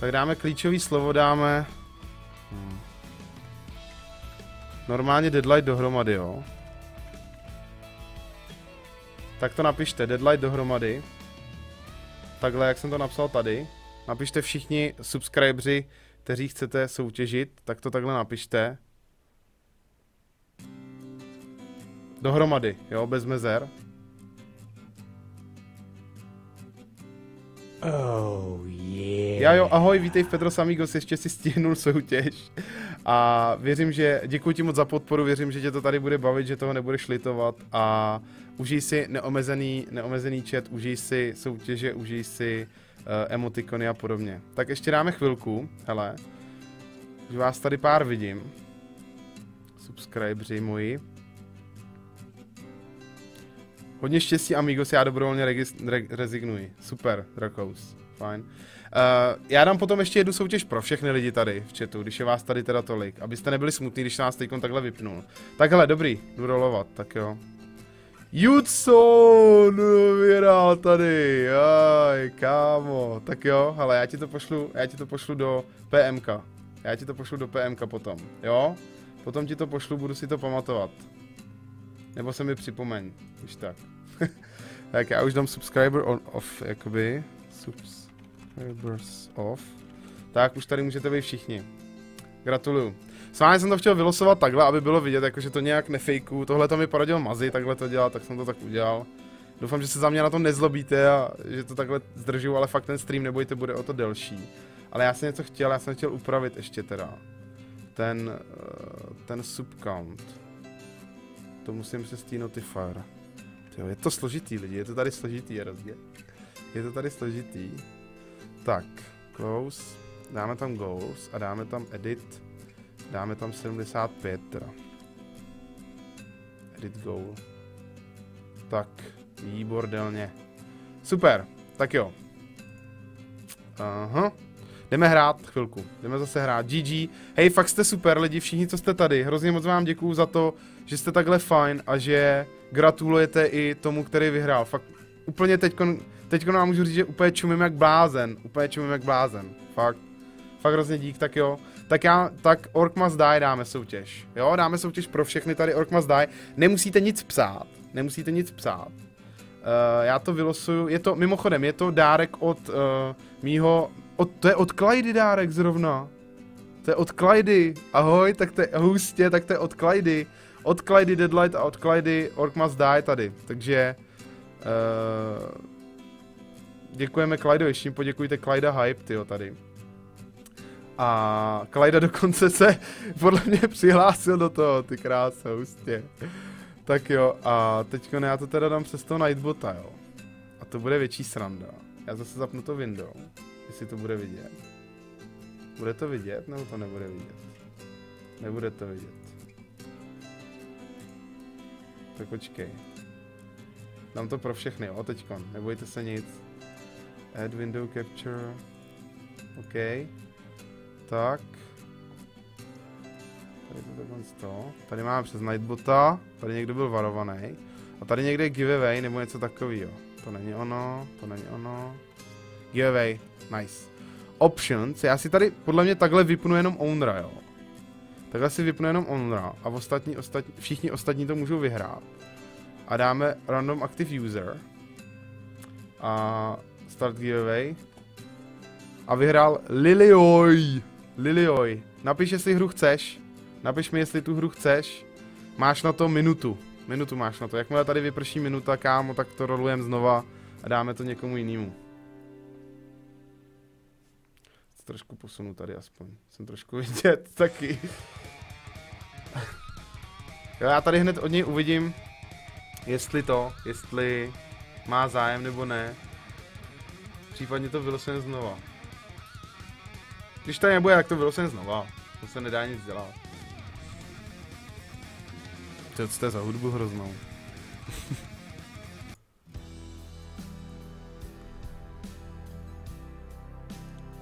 Tak dáme klíčový slovo, dáme... Hmm. Normálně Deadlight dohromady, jo. Tak to napište, Deadlight dohromady. Takhle, jak jsem to napsal tady. Napište všichni subscriberi, kteří chcete soutěžit, tak to takhle napište. Dohromady, jo, bez mezer. Oh yeah. Já jo, ahoj, vítej v Pedro Amigos, ještě si stihnul soutěž. A věřím, že, děkuji ti moc za podporu, věřím, že tě to tady bude bavit, že toho nebudeš litovat a užij si neomezený, neomezený chat, užij si soutěže, užij si uh, emotikony a podobně. Tak ještě dáme chvilku, hele. Že vás tady pár vidím. Subscriberi moji. Hodně štěstí, amigos, já dobrovolně re rezignuji. Super, Drakous, fajn. Uh, já dám potom ještě jednu soutěž pro všechny lidi tady v chatu, když je vás tady teda tolik, abyste nebyli smutní, když nás teď takhle vypnul. Takhle, dobrý, jdu rolovat, tak jo. Judson vyhrál tady, aj, kámo, tak jo, hele, já ti to pošlu, já ti to pošlu do PMK, já ti to pošlu do PMK potom, jo? Potom ti to pošlu, budu si to pamatovat. Nebo se mi připomeň, když tak. [LAUGHS] tak já už dám subscriber on off, jakoby. Subscribers off. Tak, už tady můžete být všichni. Gratuluju. S vámi jsem to chtěl vylosovat takhle, aby bylo vidět, jakože to nějak nefejku. Tohle to mi poradil Mazy, takhle to dělat, tak jsem to tak udělal. Doufám, že se za mě na to nezlobíte a že to takhle zdržu, ale fakt ten stream, nebojte, bude o to delší. Ale já jsem něco chtěl, já jsem chtěl upravit ještě teda. Ten, uh, ten subcount. To musím přes tý notifier. Jo, je to složitý lidi, je to tady složitý, je rozdě. Je to tady složitý. Tak, close. Dáme tam goals a dáme tam edit Dáme tam 75 teda. Edit goal. Tak, výbordelně. Super, tak jo. Aha. Jdeme hrát chvilku, jdeme zase hrát. GG. Hej, fakt jste super lidi, všichni, co jste tady. Hrozně moc vám děkuju za to, že jste takhle fajn a že gratulujete i tomu, který vyhrál. Fakt úplně teďkon, teďkon vám můžu říct, že úplně čumím jak blázen. Úplně čumím jak blázen. Fakt. Fakt hrozně dík, tak jo. Tak já, tak Orc Must Die dáme soutěž. Jo, dáme soutěž pro všechny tady Orc Must Die. Nemusíte nic psát. Nemusíte nic psát. Uh, já to vylosuju. Je to, mimochodem, je to dárek od uh, mýho, od, to je od Clydy dárek zrovna. To je od Clydy. Ahoj, tak to je hustě, tak to je od Clydy. od Clydy Deadlight a od Clydy Orc Must Die tady, takže uh, děkujeme Clydo, ještě poděkujte Clyda Hype, tyjo, tady. A Clyda dokonce se podle mě přihlásil do toho, ty krása, hustě. Tak jo, a teď já to teda dám přes toho Nightbota, jo. A to bude větší sranda. Já zase zapnu to window, jestli to bude vidět. Bude to vidět, nebo to nebude vidět? Nebude to vidět. Tak počkej. Dám to pro všechny, jo, teďkon. Nebojte se nic. Add window capture. OK. Tak. Tady to takhle to. Tady máme přes Nightbota. Tady někdo byl varovaný. A tady někde je giveaway nebo něco takového. To není ono, to není ono. Giveaway, nice. Options, já si tady podle mě takhle vypnu jenom ownera, jo. Takhle si vypnu jenom ownera a ostatní, ostatní, všichni ostatní to můžou vyhrát. A dáme random active user. A start giveaway. A vyhrál Lilioj. Lilioj. Napiš, jestli hru chceš. Napiš mi, jestli tu hru chceš. Máš na to minutu. Minutu máš na to. Jakmile tady vyprší minuta, kámo, tak to rolujeme znova a dáme to někomu jinému. Trošku posunu tady aspoň. Jsem trošku vidět [LAUGHS] taky. jo, já tady hned od něj uvidím, jestli to, jestli má zájem nebo ne. Případně to vylosujeme znova. Když tady nebude, tak to vylosujeme znova. To se nedá nic dělat. To je za hudbu hroznou. [LAUGHS]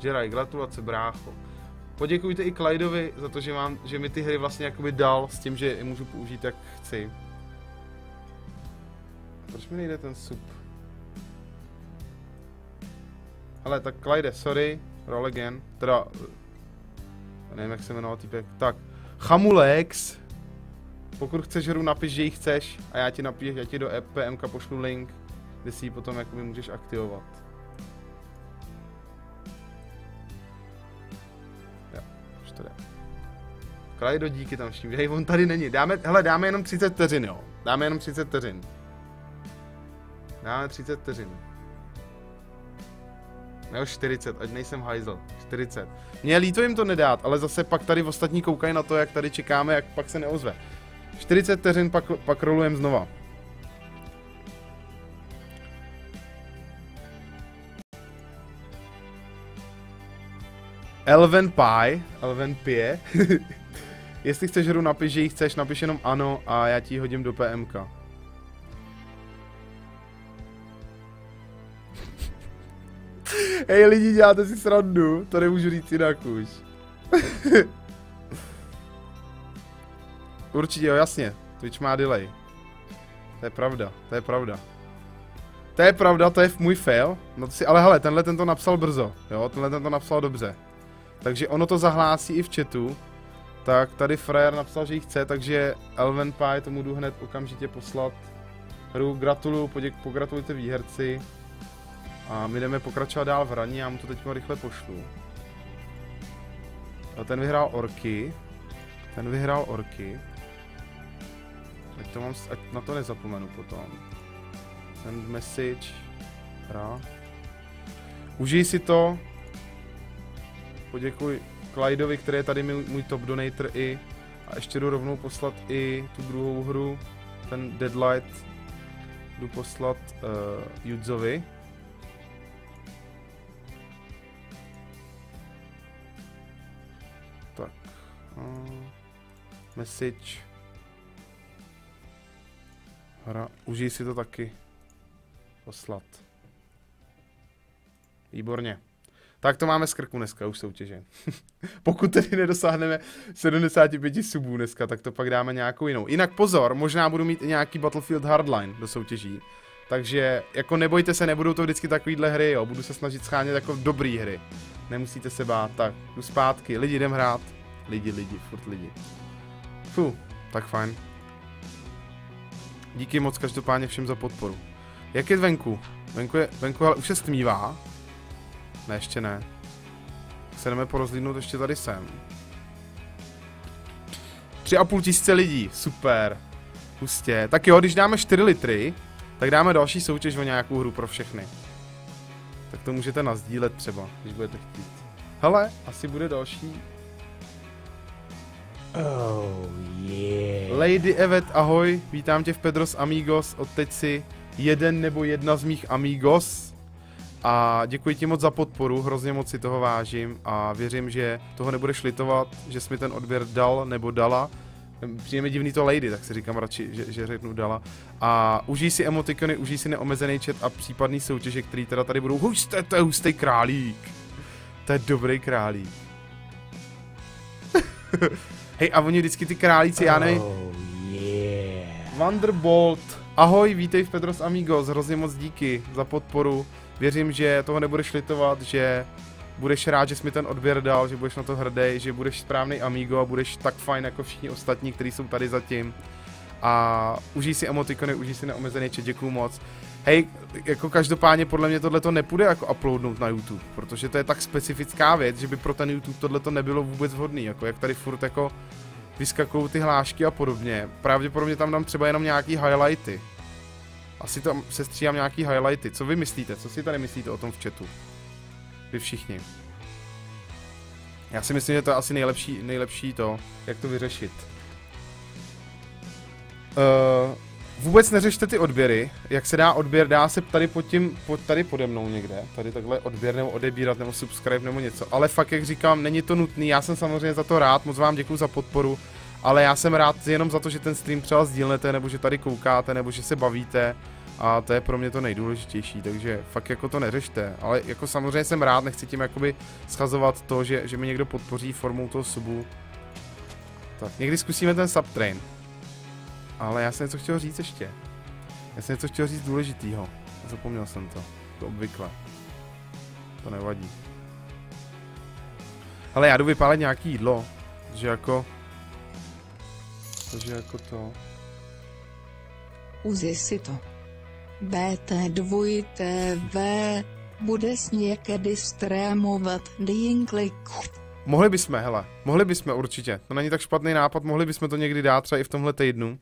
Žeraj, gratulace brácho. Poděkujte i Clydovi za to, že, mám, že mi ty hry vlastně jakoby dal s tím, že je můžu použít jak chci. Proč mi nejde ten sup? Ale tak Clyde, sorry, roll again. Teda, nevím jak se jmenoval týpek. Tak, Chamulex. Pokud chceš hru, napiš, že ji chceš a já ti napíš, já ti do EPMK pošlu link, kde si ji potom jakoby můžeš aktivovat. Jo, už to jde. Klajdo, díky tam vším. Hej, on tady není. Dáme, hele, dáme jenom 30 vteřin, jo. Dáme jenom 30 vteřin. Dáme 30 vteřin. Nebo 40, ať nejsem hajzl. 40. Mě líto jim to nedát, ale zase pak tady v ostatní koukají na to, jak tady čekáme, jak pak se neozve. 40 vteřin, pak, pak rolujem znova. Elven Pie, Elven Pie. [LAUGHS] Jestli chceš hru, napiš, že ji chceš, napiš jenom ano a já ti ji hodím do PMK. [LAUGHS] Hej lidi, děláte si srandu, to nemůžu říct jinak už. [LAUGHS] Určitě, jo, jasně. Twitch má delay. To je pravda, to je pravda. To je pravda, to je můj fail. No to si, ale hele, tenhle ten to napsal brzo, jo, tenhle ten to napsal dobře. Takže ono to zahlásí i v chatu. Tak tady Frajer napsal, že ji chce, takže Elven Pie tomu jdu hned okamžitě poslat hru. Gratuluju, poděk, pogratulujte výherci. A my jdeme pokračovat dál v hraní, já mu to teď rychle pošlu. A ten vyhrál orky. Ten vyhrál orky. Ať, to mám, ať na to nezapomenu potom. Send message. Hra. Užij si to. Poděkuji Clydovi, který je tady můj, můj top donator i. A ještě jdu rovnou poslat i tu druhou hru. Ten Deadlight. Jdu poslat uh, Judzovi. Message. Hra, užij si to taky. Poslat. Výborně. Tak to máme z krku dneska už soutěže. [LAUGHS] Pokud tedy nedosáhneme 75 subů dneska, tak to pak dáme nějakou jinou. Jinak pozor, možná budu mít i nějaký Battlefield Hardline do soutěží. Takže jako nebojte se, nebudou to vždycky takovýhle hry, jo. Budu se snažit schánět jako dobrý hry. Nemusíte se bát. Tak, jdu zpátky. Lidi, jdem hrát. Lidi, lidi, furt lidi. Fu, tak fajn. Díky moc každopádně všem za podporu. Jak je venku? Venku, je, venku ale už se stmívá. Ne, ještě ne. Se jdeme porozlídnout ještě tady sem. Tři a půl tisíce lidí, super. Hustě. Tak jo, když dáme 4 litry, tak dáme další soutěž o nějakou hru pro všechny. Tak to můžete nazdílet třeba, když budete chtít. Hele, asi bude další. Oh yeah. Lady Evet, ahoj, vítám tě v Pedros Amigos, odteď si jeden nebo jedna z mých amigos. A děkuji ti moc za podporu, hrozně moc si toho vážím a věřím, že toho nebudeš litovat, že jsi mi ten odběr dal nebo dala. Přijde mi divný to lady, tak si říkám radši, že, že řeknu dala. A užij si emotikony, užij si neomezený chat a případný soutěže, který teda tady budou. Husté, to je hustý králík. To je dobrý králík. [LAUGHS] Hej, a oni vždycky ty králíci, já nevím. Oh yeah. Wonderbolt. Ahoj, vítej v Pedros Amigos, hrozně moc díky za podporu. Věřím, že toho nebudeš litovat, že budeš rád, že jsi mi ten odběr dal, že budeš na to hrdý, že budeš správný amigo a budeš tak fajn jako všichni ostatní, kteří jsou tady zatím. A užij si emotikony, užij si neomezený chat, děkuju moc. Hej, jako každopádně podle mě tohle to nepůjde jako uploadnout na YouTube, protože to je tak specifická věc, že by pro ten YouTube tohle to nebylo vůbec vhodný, jako jak tady furt jako vyskakují ty hlášky a podobně. Pravděpodobně tam dám třeba jenom nějaký highlighty. Asi tam sestříhám nějaký highlighty. Co vy myslíte? Co si tady myslíte o tom v chatu? Vy všichni. Já si myslím, že to je asi nejlepší, nejlepší to, jak to vyřešit. Uh, vůbec neřešte ty odběry. Jak se dá odběr, dá se tady pod tím, pod, tady pode mnou někde. Tady takhle odběr nebo odebírat nebo subscribe nebo něco. Ale fakt, jak říkám, není to nutný. Já jsem samozřejmě za to rád, moc vám děkuji za podporu. Ale já jsem rád jenom za to, že ten stream třeba sdílnete, nebo že tady koukáte, nebo že se bavíte. A to je pro mě to nejdůležitější, takže fakt jako to neřešte. Ale jako samozřejmě jsem rád, nechci tím jakoby schazovat to, že, že mi někdo podpoří formou toho subu. Tak, někdy zkusíme ten subtrain. Ale já jsem něco chtěl říct ještě. Já jsem něco chtěl říct důležitýho. Zapomněl jsem to. To obvykle. To nevadí. Ale já jdu vypálit nějaký jídlo. Takže jako... Takže jako to... Uzi si to. BT2TV bude s někdy streamovat Dinklik. Mohli bychom, hele, mohli bychom určitě. To není tak špatný nápad, mohli bychom to někdy dát třeba i v tomhle týdnu.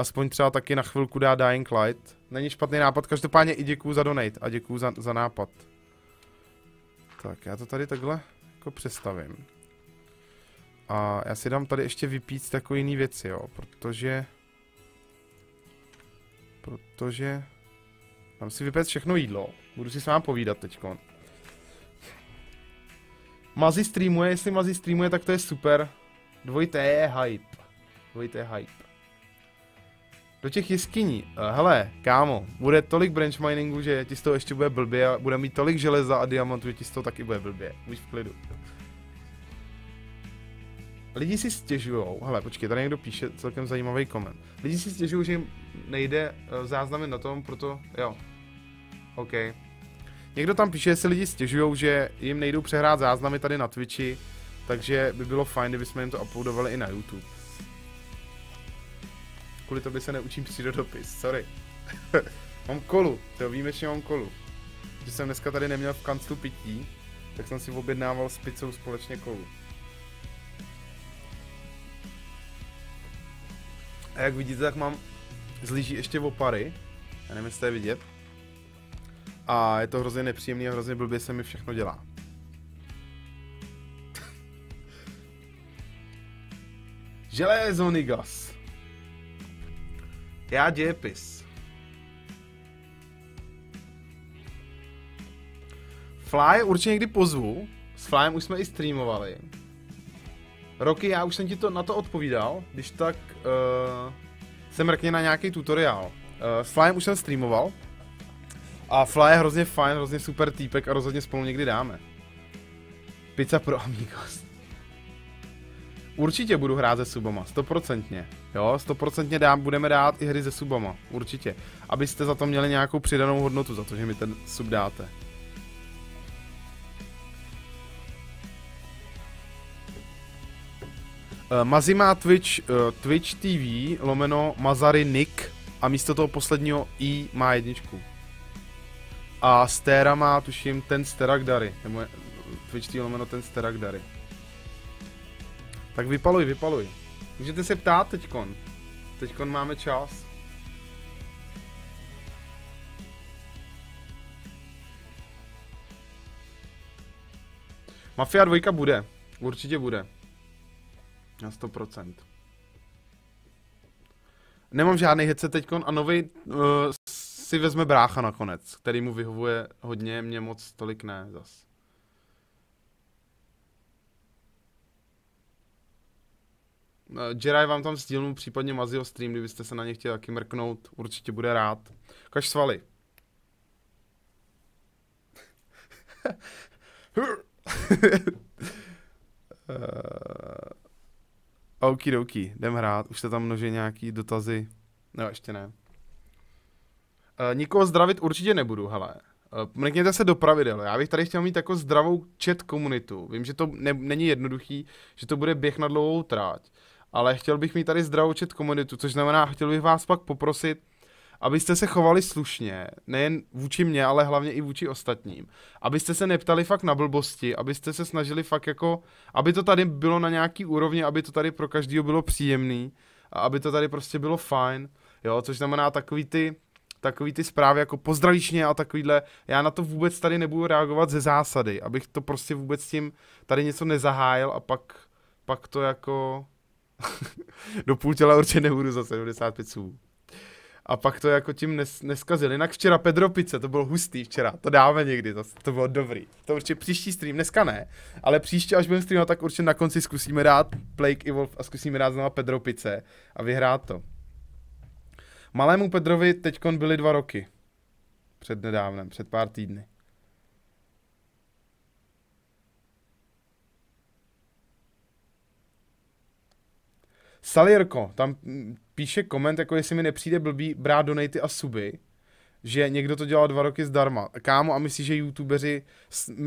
Aspoň třeba taky na chvilku dá Dying Light. Není špatný nápad, každopádně i děkuju za donate a děkuju za, za nápad. Tak, já to tady takhle jako přestavím. A já si dám tady ještě vypít takové jiné věci, jo, protože... Protože... Mám si vypét všechno jídlo. Budu si s vámi povídat teďkon. Mazi streamuje, jestli Mazi streamuje, tak to je super. Dvojité je hype. Dvojité hype. Do těch jeskyní. Uh, hele, kámo, bude tolik branch miningu, že ti z toho ještě bude blbě a bude mít tolik železa a diamantů, že ti z toho taky bude blbě. Buď v klidu. Lidi si stěžujou, hele, počkej, tady někdo píše celkem zajímavý koment. Lidi si stěžují, že jim nejde uh, záznamy na tom, proto, jo. OK. Někdo tam píše, že se lidi stěžují, že jim nejdou přehrát záznamy tady na Twitchi, takže by bylo fajn, kdybychom jim to uploadovali i na YouTube. Kvůli tobě se neučím přírodopis, sorry. [LAUGHS] mám kolu, to výjimečně mám kolu. Že jsem dneska tady neměl v kanclu pití, tak jsem si objednával s pizzou společně kolu. A jak vidíte, tak mám zlíží ještě opary. Já nevím, jestli to je vidět. A je to hrozně nepříjemný a hrozně blbě se mi všechno dělá. [LAUGHS] Železo, Já dějepis. Fly určitě někdy pozvu. S Flyem už jsme i streamovali. Roky, já už jsem ti to na to odpovídal, když tak uh, se mrkně na nějaký tutoriál. Uh, s Flyem už jsem streamoval. A Fly je hrozně fajn, hrozně super týpek a rozhodně spolu někdy dáme. Pizza pro amigos. Určitě budu hrát se subama, stoprocentně. Jo, stoprocentně dám, budeme dát i hry se subama, určitě. Abyste za to měli nějakou přidanou hodnotu, za to, že mi ten sub dáte. Uh, Mazi má Twitch, uh, Twitch TV, lomeno Mazary Nick a místo toho posledního I má jedničku. A Stera má, tuším, ten Sterak Dary, nebo Twitch TV lomeno ten Sterak Dary. Tak vypaluj, vypaluj. Můžete se ptát teďkon. Teďkon máme čas. Mafia 2 bude. Určitě bude. Na 100%. Nemám žádný headset teďkon a nový uh, si vezme brácha nakonec, který mu vyhovuje hodně, mě moc tolik ne zas. Uh, Jedi vám tam sdílnu případně Mazio stream, kdybyste se na ně chtěli taky mrknout, určitě bude rád. Kaž svaly. uh, Okidoki, jdem hrát, už se tam množí nějaký dotazy. No, ještě ne. Uh, nikoho zdravit určitě nebudu, hele. Uh, mrkněte se do pravidel. Já bych tady chtěl mít jako zdravou chat komunitu. Vím, že to ne, není jednoduchý, že to bude běh na dlouhou tráť. Ale chtěl bych mít tady zdravou chat komunitu, což znamená, chtěl bych vás pak poprosit, abyste se chovali slušně, nejen vůči mně, ale hlavně i vůči ostatním. Abyste se neptali fakt na blbosti, abyste se snažili fakt jako, aby to tady bylo na nějaký úrovni, aby to tady pro každého bylo příjemný a aby to tady prostě bylo fajn, jo, což znamená takový ty, takový ty zprávy jako pozdravíš mě a takovýhle, já na to vůbec tady nebudu reagovat ze zásady, abych to prostě vůbec tím tady něco nezahájil a pak, pak to jako [LAUGHS] do půl těla určitě nebudu za 75 sů a pak to jako tím nes, neskazil. Jinak včera Pedro Pice, to bylo hustý včera, to dáme někdy, to, to bylo dobrý. To určitě příští stream, dneska ne, ale příště, až budeme streamovat, tak určitě na konci zkusíme dát Plague Evolve a zkusíme dát znova Pedro Pice a vyhrát to. Malému Pedrovi teďkon byly dva roky. Před nedávnem, před pár týdny. Salierko, tam píše koment, jako jestli mi nepřijde blbý brát donaty a suby, že někdo to dělal dva roky zdarma. Kámo, a myslíš, že youtubeři,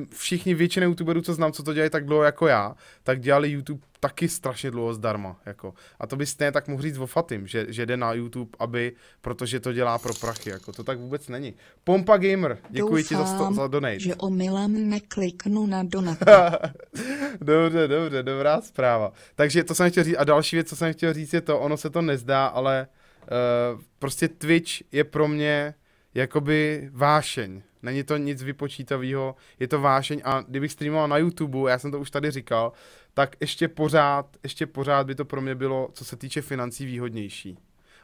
všichni většina youtuberů, co znám, co to dělají tak dlouho jako já, tak dělali YouTube taky strašně dlouho zdarma. Jako. A to bys ne tak mohl říct o Fatim, že, že jde na YouTube, aby, protože to dělá pro prachy. Jako. To tak vůbec není. Pompa Gamer, děkuji Doufám, ti za, sto, za donate. že omylem nekliknu na donat. [LAUGHS] dobře, dobře, dobrá zpráva. Takže to jsem chtěl říct. A další věc, co jsem chtěl říct, je to, ono se to nezdá, ale uh, prostě Twitch je pro mě jakoby vášeň. Není to nic vypočítavého, je to vášeň a kdybych streamoval na YouTube, já jsem to už tady říkal, tak ještě pořád, ještě pořád by to pro mě bylo, co se týče financí, výhodnější.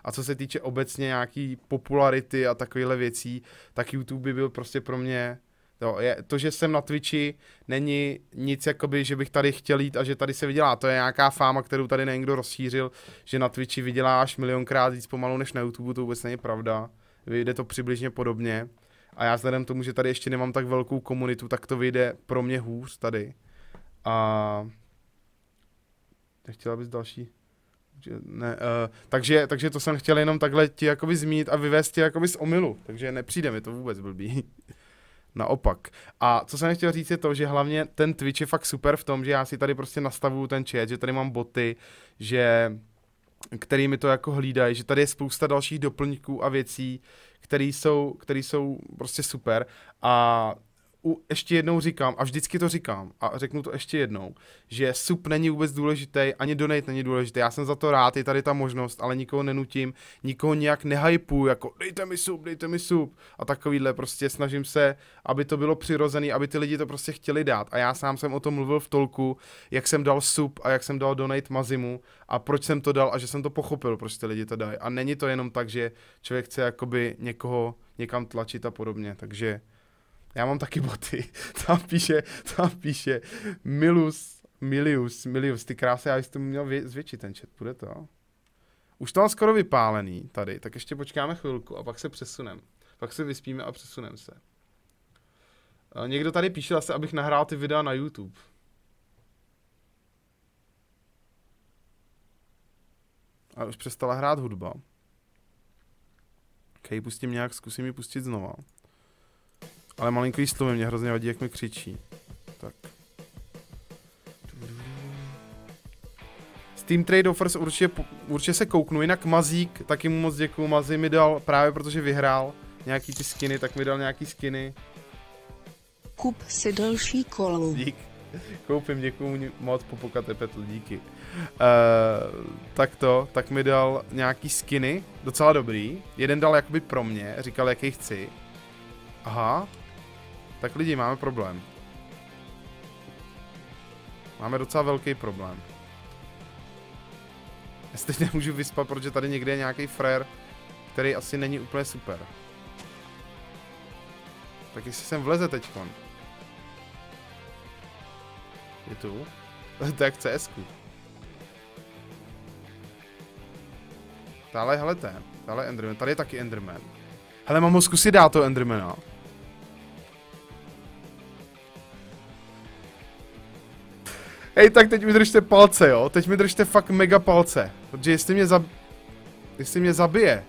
A co se týče obecně nějaký popularity a takovýhle věcí, tak YouTube by byl prostě pro mě Jo, je, to, že jsem na Twitchi, není nic, jakoby, že bych tady chtěl jít a že tady se vydělá. To je nějaká fáma, kterou tady někdo rozšířil, že na Twitchi vyděláš milionkrát víc pomalu než na YouTube, to vůbec není pravda vyjde to přibližně podobně. A já vzhledem tomu, že tady ještě nemám tak velkou komunitu, tak to vyjde pro mě hůř tady. A nechtěla bys další? Ne, uh, takže, takže to jsem chtěl jenom takhle ti jakoby zmínit a vyvést tě jakoby z omylu, takže nepřijde mi to vůbec blbý. [LAUGHS] Naopak. A co jsem chtěl říct je to, že hlavně ten Twitch je fakt super v tom, že já si tady prostě nastavuju ten chat, že tady mám boty, že který mi to jako hlídají, že tady je spousta dalších doplňků a věcí, které jsou, jsou prostě super. A u, ještě jednou říkám, a vždycky to říkám, a řeknu to ještě jednou, že sub není vůbec důležitý, ani donate není důležitý. Já jsem za to rád, je tady ta možnost, ale nikoho nenutím, nikoho nějak nehypuju, jako dejte mi sub, dejte mi sub a takovýhle. Prostě snažím se, aby to bylo přirozený, aby ty lidi to prostě chtěli dát. A já sám jsem o tom mluvil v tolku, jak jsem dal sub a jak jsem dal donate Mazimu a proč jsem to dal a že jsem to pochopil, proč ty lidi to dají. A není to jenom tak, že člověk chce jakoby někoho někam tlačit a podobně, takže já mám taky boty. [LAUGHS] Tam píše, tam píše Milus, Milius, Milius, ty krásy, já jsem měl vě, zvětšit ten chat, bude to? Už to mám skoro vypálený tady, tak ještě počkáme chvilku a pak se přesunem. Pak se vyspíme a přesunem se. Někdo tady píše zase, abych nahrál ty videa na YouTube. A už přestala hrát hudba. Ok, pustím nějak, zkusím ji pustit znova. Ale malinký slovy mě hrozně vadí, jak mi křičí. Tak. Steam Trade Offers určitě, určitě se kouknu, jinak Mazík, taky mu moc děkuju, Mazí mi dal právě protože vyhrál nějaký ty skiny, tak mi dal nějaký skiny. Kup si další kolu. Dík. Koupím, děkuju moc, popokate Petl, díky. Uh, tak to, tak mi dal nějaký skiny, docela dobrý. Jeden dal jakoby pro mě, říkal, jaký chci. Aha. Tak lidi, máme problém. Máme docela velký problém. Já se teď nemůžu vyspat, protože tady někde je nějaký frér, který asi není úplně super. Tak jestli sem vleze teďkon. Je tu? [LAUGHS] to je jak cs -ku. Tále, hele ten. Tále Enderman. Tady je taky Enderman. Hele, mám ho zkusit dát to Endermana. Hej, tak teď mi držte palce, jo? Teď mi držte fakt mega palce. Protože jestli mě zab... Jestli mě zabije,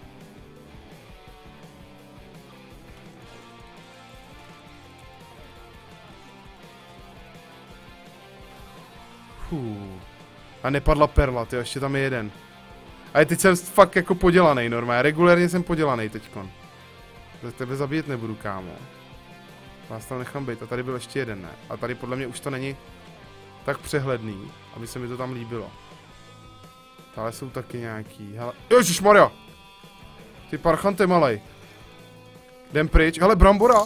Fuh. A nepadla perla, ty ještě tam je jeden. A teď jsem fakt jako podělaný normálně, regulérně jsem podělaný teďkon. Za tebe zabít nebudu, kámo. Vás tam nechám být. A tady byl ještě jeden, ne? A tady podle mě už to není tak přehledný, aby se mi to tam líbilo. Tady jsou taky nějaký, hele. Maria! Ty parchante malej. Jdem pryč, hele brambora!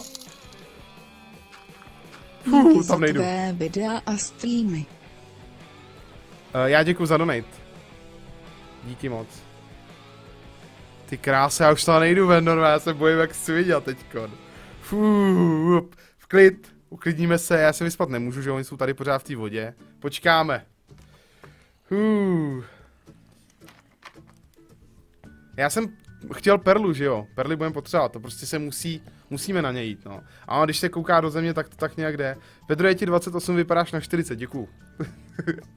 Fuh, tam nejdu. Videa a streamy. Uh, já děkuji za donate. Díky moc. Ty krásy, já už to nejdu ven, já se bojím jak sviděl teďkon. Fuh, v klid, uklidníme se, já se vyspat nemůžu, že oni jsou tady pořád v té vodě. Počkáme. Fuh. Já jsem chtěl perlu, že jo? Perly budeme potřebovat, to prostě se musí, musíme na ně jít, no. A když se kouká do země, tak to tak nějak jde. Pedro, je ti 28, vypadáš na 40, děkuju. [LAUGHS]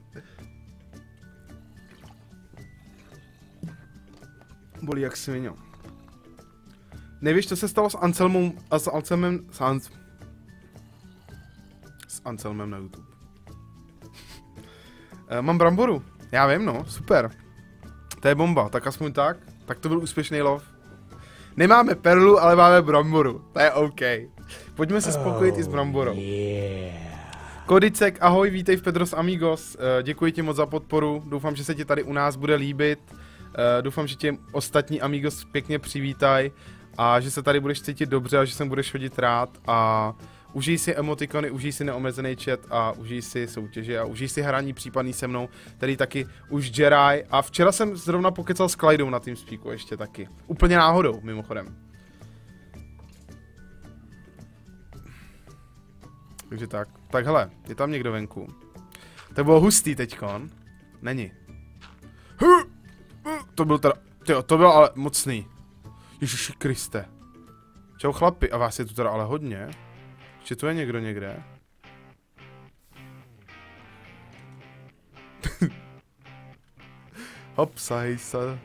Bolí jak svině. Nevíš, co se stalo s Anselmem s Anselmem, s, Ans, s Anselmem na YouTube. uh, mám bramboru. Já vím, no, super. To je bomba, tak aspoň tak. Tak to byl úspěšný lov. Nemáme perlu, ale máme bramboru. To je OK. Pojďme se spokojit oh, i s bramborou. Yeah. Kodicek, ahoj, vítej v Pedros Amigos. Uh, děkuji ti moc za podporu. Doufám, že se ti tady u nás bude líbit. Uh, doufám, že tě ostatní Amigos pěkně přivítaj a že se tady budeš cítit dobře a že sem budeš chodit rád a užij si emotikony, užij si neomezený chat a užij si soutěže a užij si hraní případný se mnou, který taky už Jedi a včera jsem zrovna pokecal s Clydou na TeamSpeaku ještě taky. Úplně náhodou, mimochodem. Takže tak. Tak hele, je tam někdo venku. To bylo hustý teďkon. Není. To byl teda, tyjo, to byl ale mocný. Ježiši Kriste. Čau chlapi, a vás je tu teda ale hodně. Ještě tu je někdo někde. [LAUGHS] Hop, se.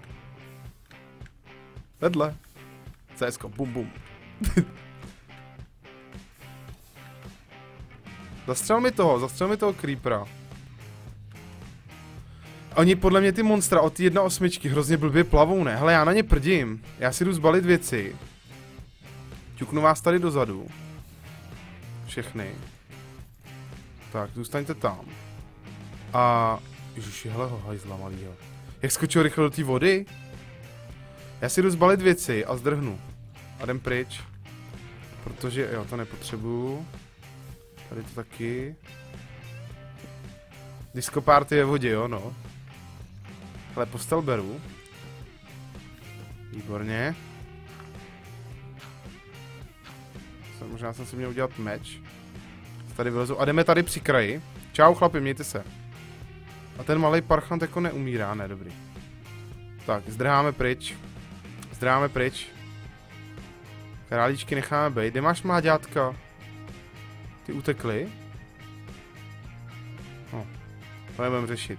Vedle. CSko, bum bum. [LAUGHS] zastřel mi toho, zastřel mi toho creepera. Oni podle mě ty monstra od té osmičky hrozně blbě plavou, ne? Hele, já na ně prdím. Já si jdu zbalit věci. Ťuknu vás tady dozadu. Všechny. Tak, zůstaňte tam. A... Ježiši, hele ho, hajzla malýho. Jak skočil rychle do té vody? Já si jdu zbalit věci a zdrhnu. A jdem pryč. Protože, jo, to nepotřebuju. Tady to taky. Disco party je v vodě, jo, no. Ale postel beru. Výborně. Možná jsem si měl udělat meč. Tady vylezu. A jdeme tady při kraji. Čau chlapi, mějte se. A ten malý parchant jako neumírá, ne, dobrý. Tak, zdrháme pryč. Zdrháme pryč. Králíčky necháme být. Kde máš mláďátka? Ty utekly? No, to nebudeme řešit.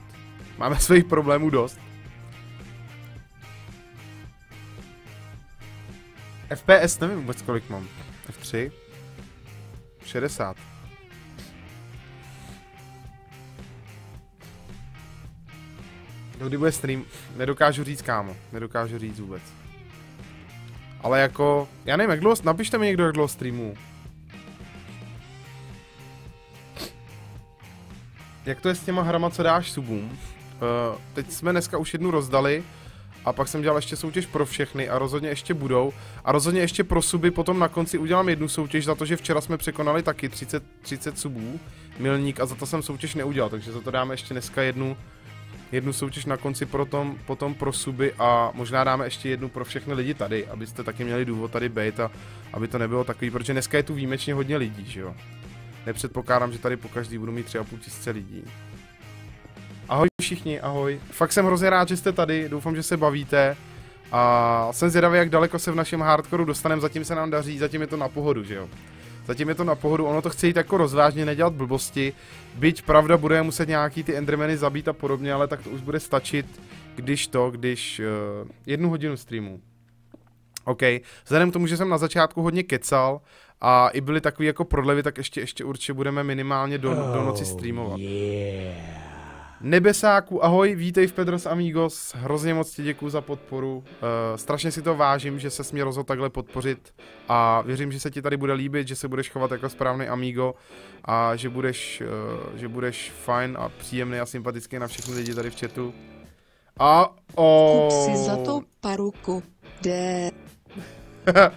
Máme svých problémů dost. FPS nevím vůbec kolik mám. F3. 60. No kdy bude stream? Nedokážu říct, kámo. Nedokážu říct vůbec. Ale jako, já nevím, jak dlouho, napište mi někdo, jak dlouho streamu. jak to je s těma hrama, co dáš subům? Uh, teď jsme dneska už jednu rozdali, a pak jsem dělal ještě soutěž pro všechny a rozhodně ještě budou. A rozhodně ještě pro suby potom na konci udělám jednu soutěž za to, že včera jsme překonali taky 30, 30 subů, milník a za to jsem soutěž neudělal, takže za to dáme ještě dneska jednu, jednu soutěž na konci potom, potom pro suby a možná dáme ještě jednu pro všechny lidi tady, abyste taky měli důvod tady být a aby to nebylo takový, protože dneska je tu výjimečně hodně lidí, že jo. Nepředpokládám, že tady po každý budu mít 3,5 tisíce lidí. Ahoj všichni, ahoj. Fakt jsem hrozně rád, že jste tady, doufám, že se bavíte. A jsem zvědavý, jak daleko se v našem hardcoreu dostaneme, zatím se nám daří, zatím je to na pohodu, že jo. Zatím je to na pohodu, ono to chce jít jako rozvážně, nedělat blbosti. Byť pravda, bude muset nějaký ty endermeny zabít a podobně, ale tak to už bude stačit, když to, když uh, jednu hodinu streamu. OK, vzhledem k tomu, že jsem na začátku hodně kecal a i byly takový jako prodlevy, tak ještě, ještě určitě budeme minimálně do, do noci Oh, streamovat. yeah. Nebesáku, ahoj, vítej v Pedros Amigos, hrozně moc ti děkuju za podporu, uh, strašně si to vážím, že se mě rozhodl takhle podpořit a věřím, že se ti tady bude líbit, že se budeš chovat jako správný amigo a že budeš, uh, že budeš fajn a příjemný a sympatický na všechny lidi tady v chatu. A o... Kup si za to paruku. D. [LAUGHS]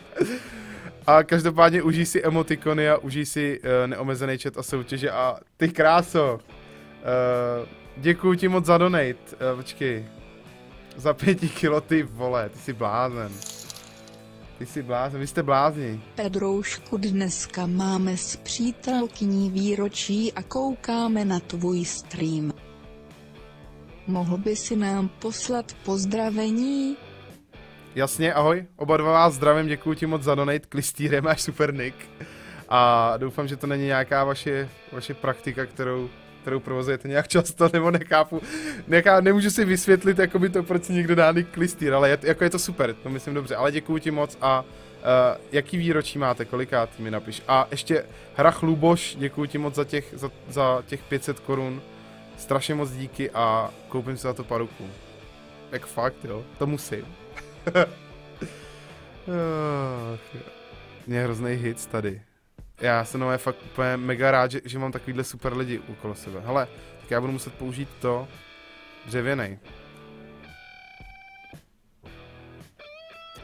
A každopádně užij si emotikony a užij si uh, neomezený chat a soutěže a ty kráso. Uh, děkuji ti moc za donate. Uh, počkej. Za pěti kilo ty vole, ty jsi blázen. Ty jsi blázen, vy jste blázni. Pedroušku dneska máme s přítelkyní výročí a koukáme na tvůj stream. Mohl by si nám poslat pozdravení? Jasně, ahoj, oba dva vás zdravím, děkuji ti moc za donate, klistýre, máš super nick. A doufám, že to není nějaká vaše, vaše praktika, kterou, kterou provozujete nějak často, nebo nechápu, nechá, nemůžu si vysvětlit, jako by to proč si někdo dá klistýr, ale je, jako je to super, to myslím dobře, ale děkuji ti moc a Uh, jaký výročí máte, kolikátý mi napiš. A ještě hra Chluboš, děkuji ti moc za těch, za, za těch 500 korun. Strašně moc díky a koupím si za to paruku. Jak fakt, jo, to musím. [LAUGHS] Ach. Mě hrozný hit tady. Já jsem no, fakt úplně mega rád, že, že mám takovýhle super lidi okolo sebe. Hele, tak já budu muset použít to dřevěnej.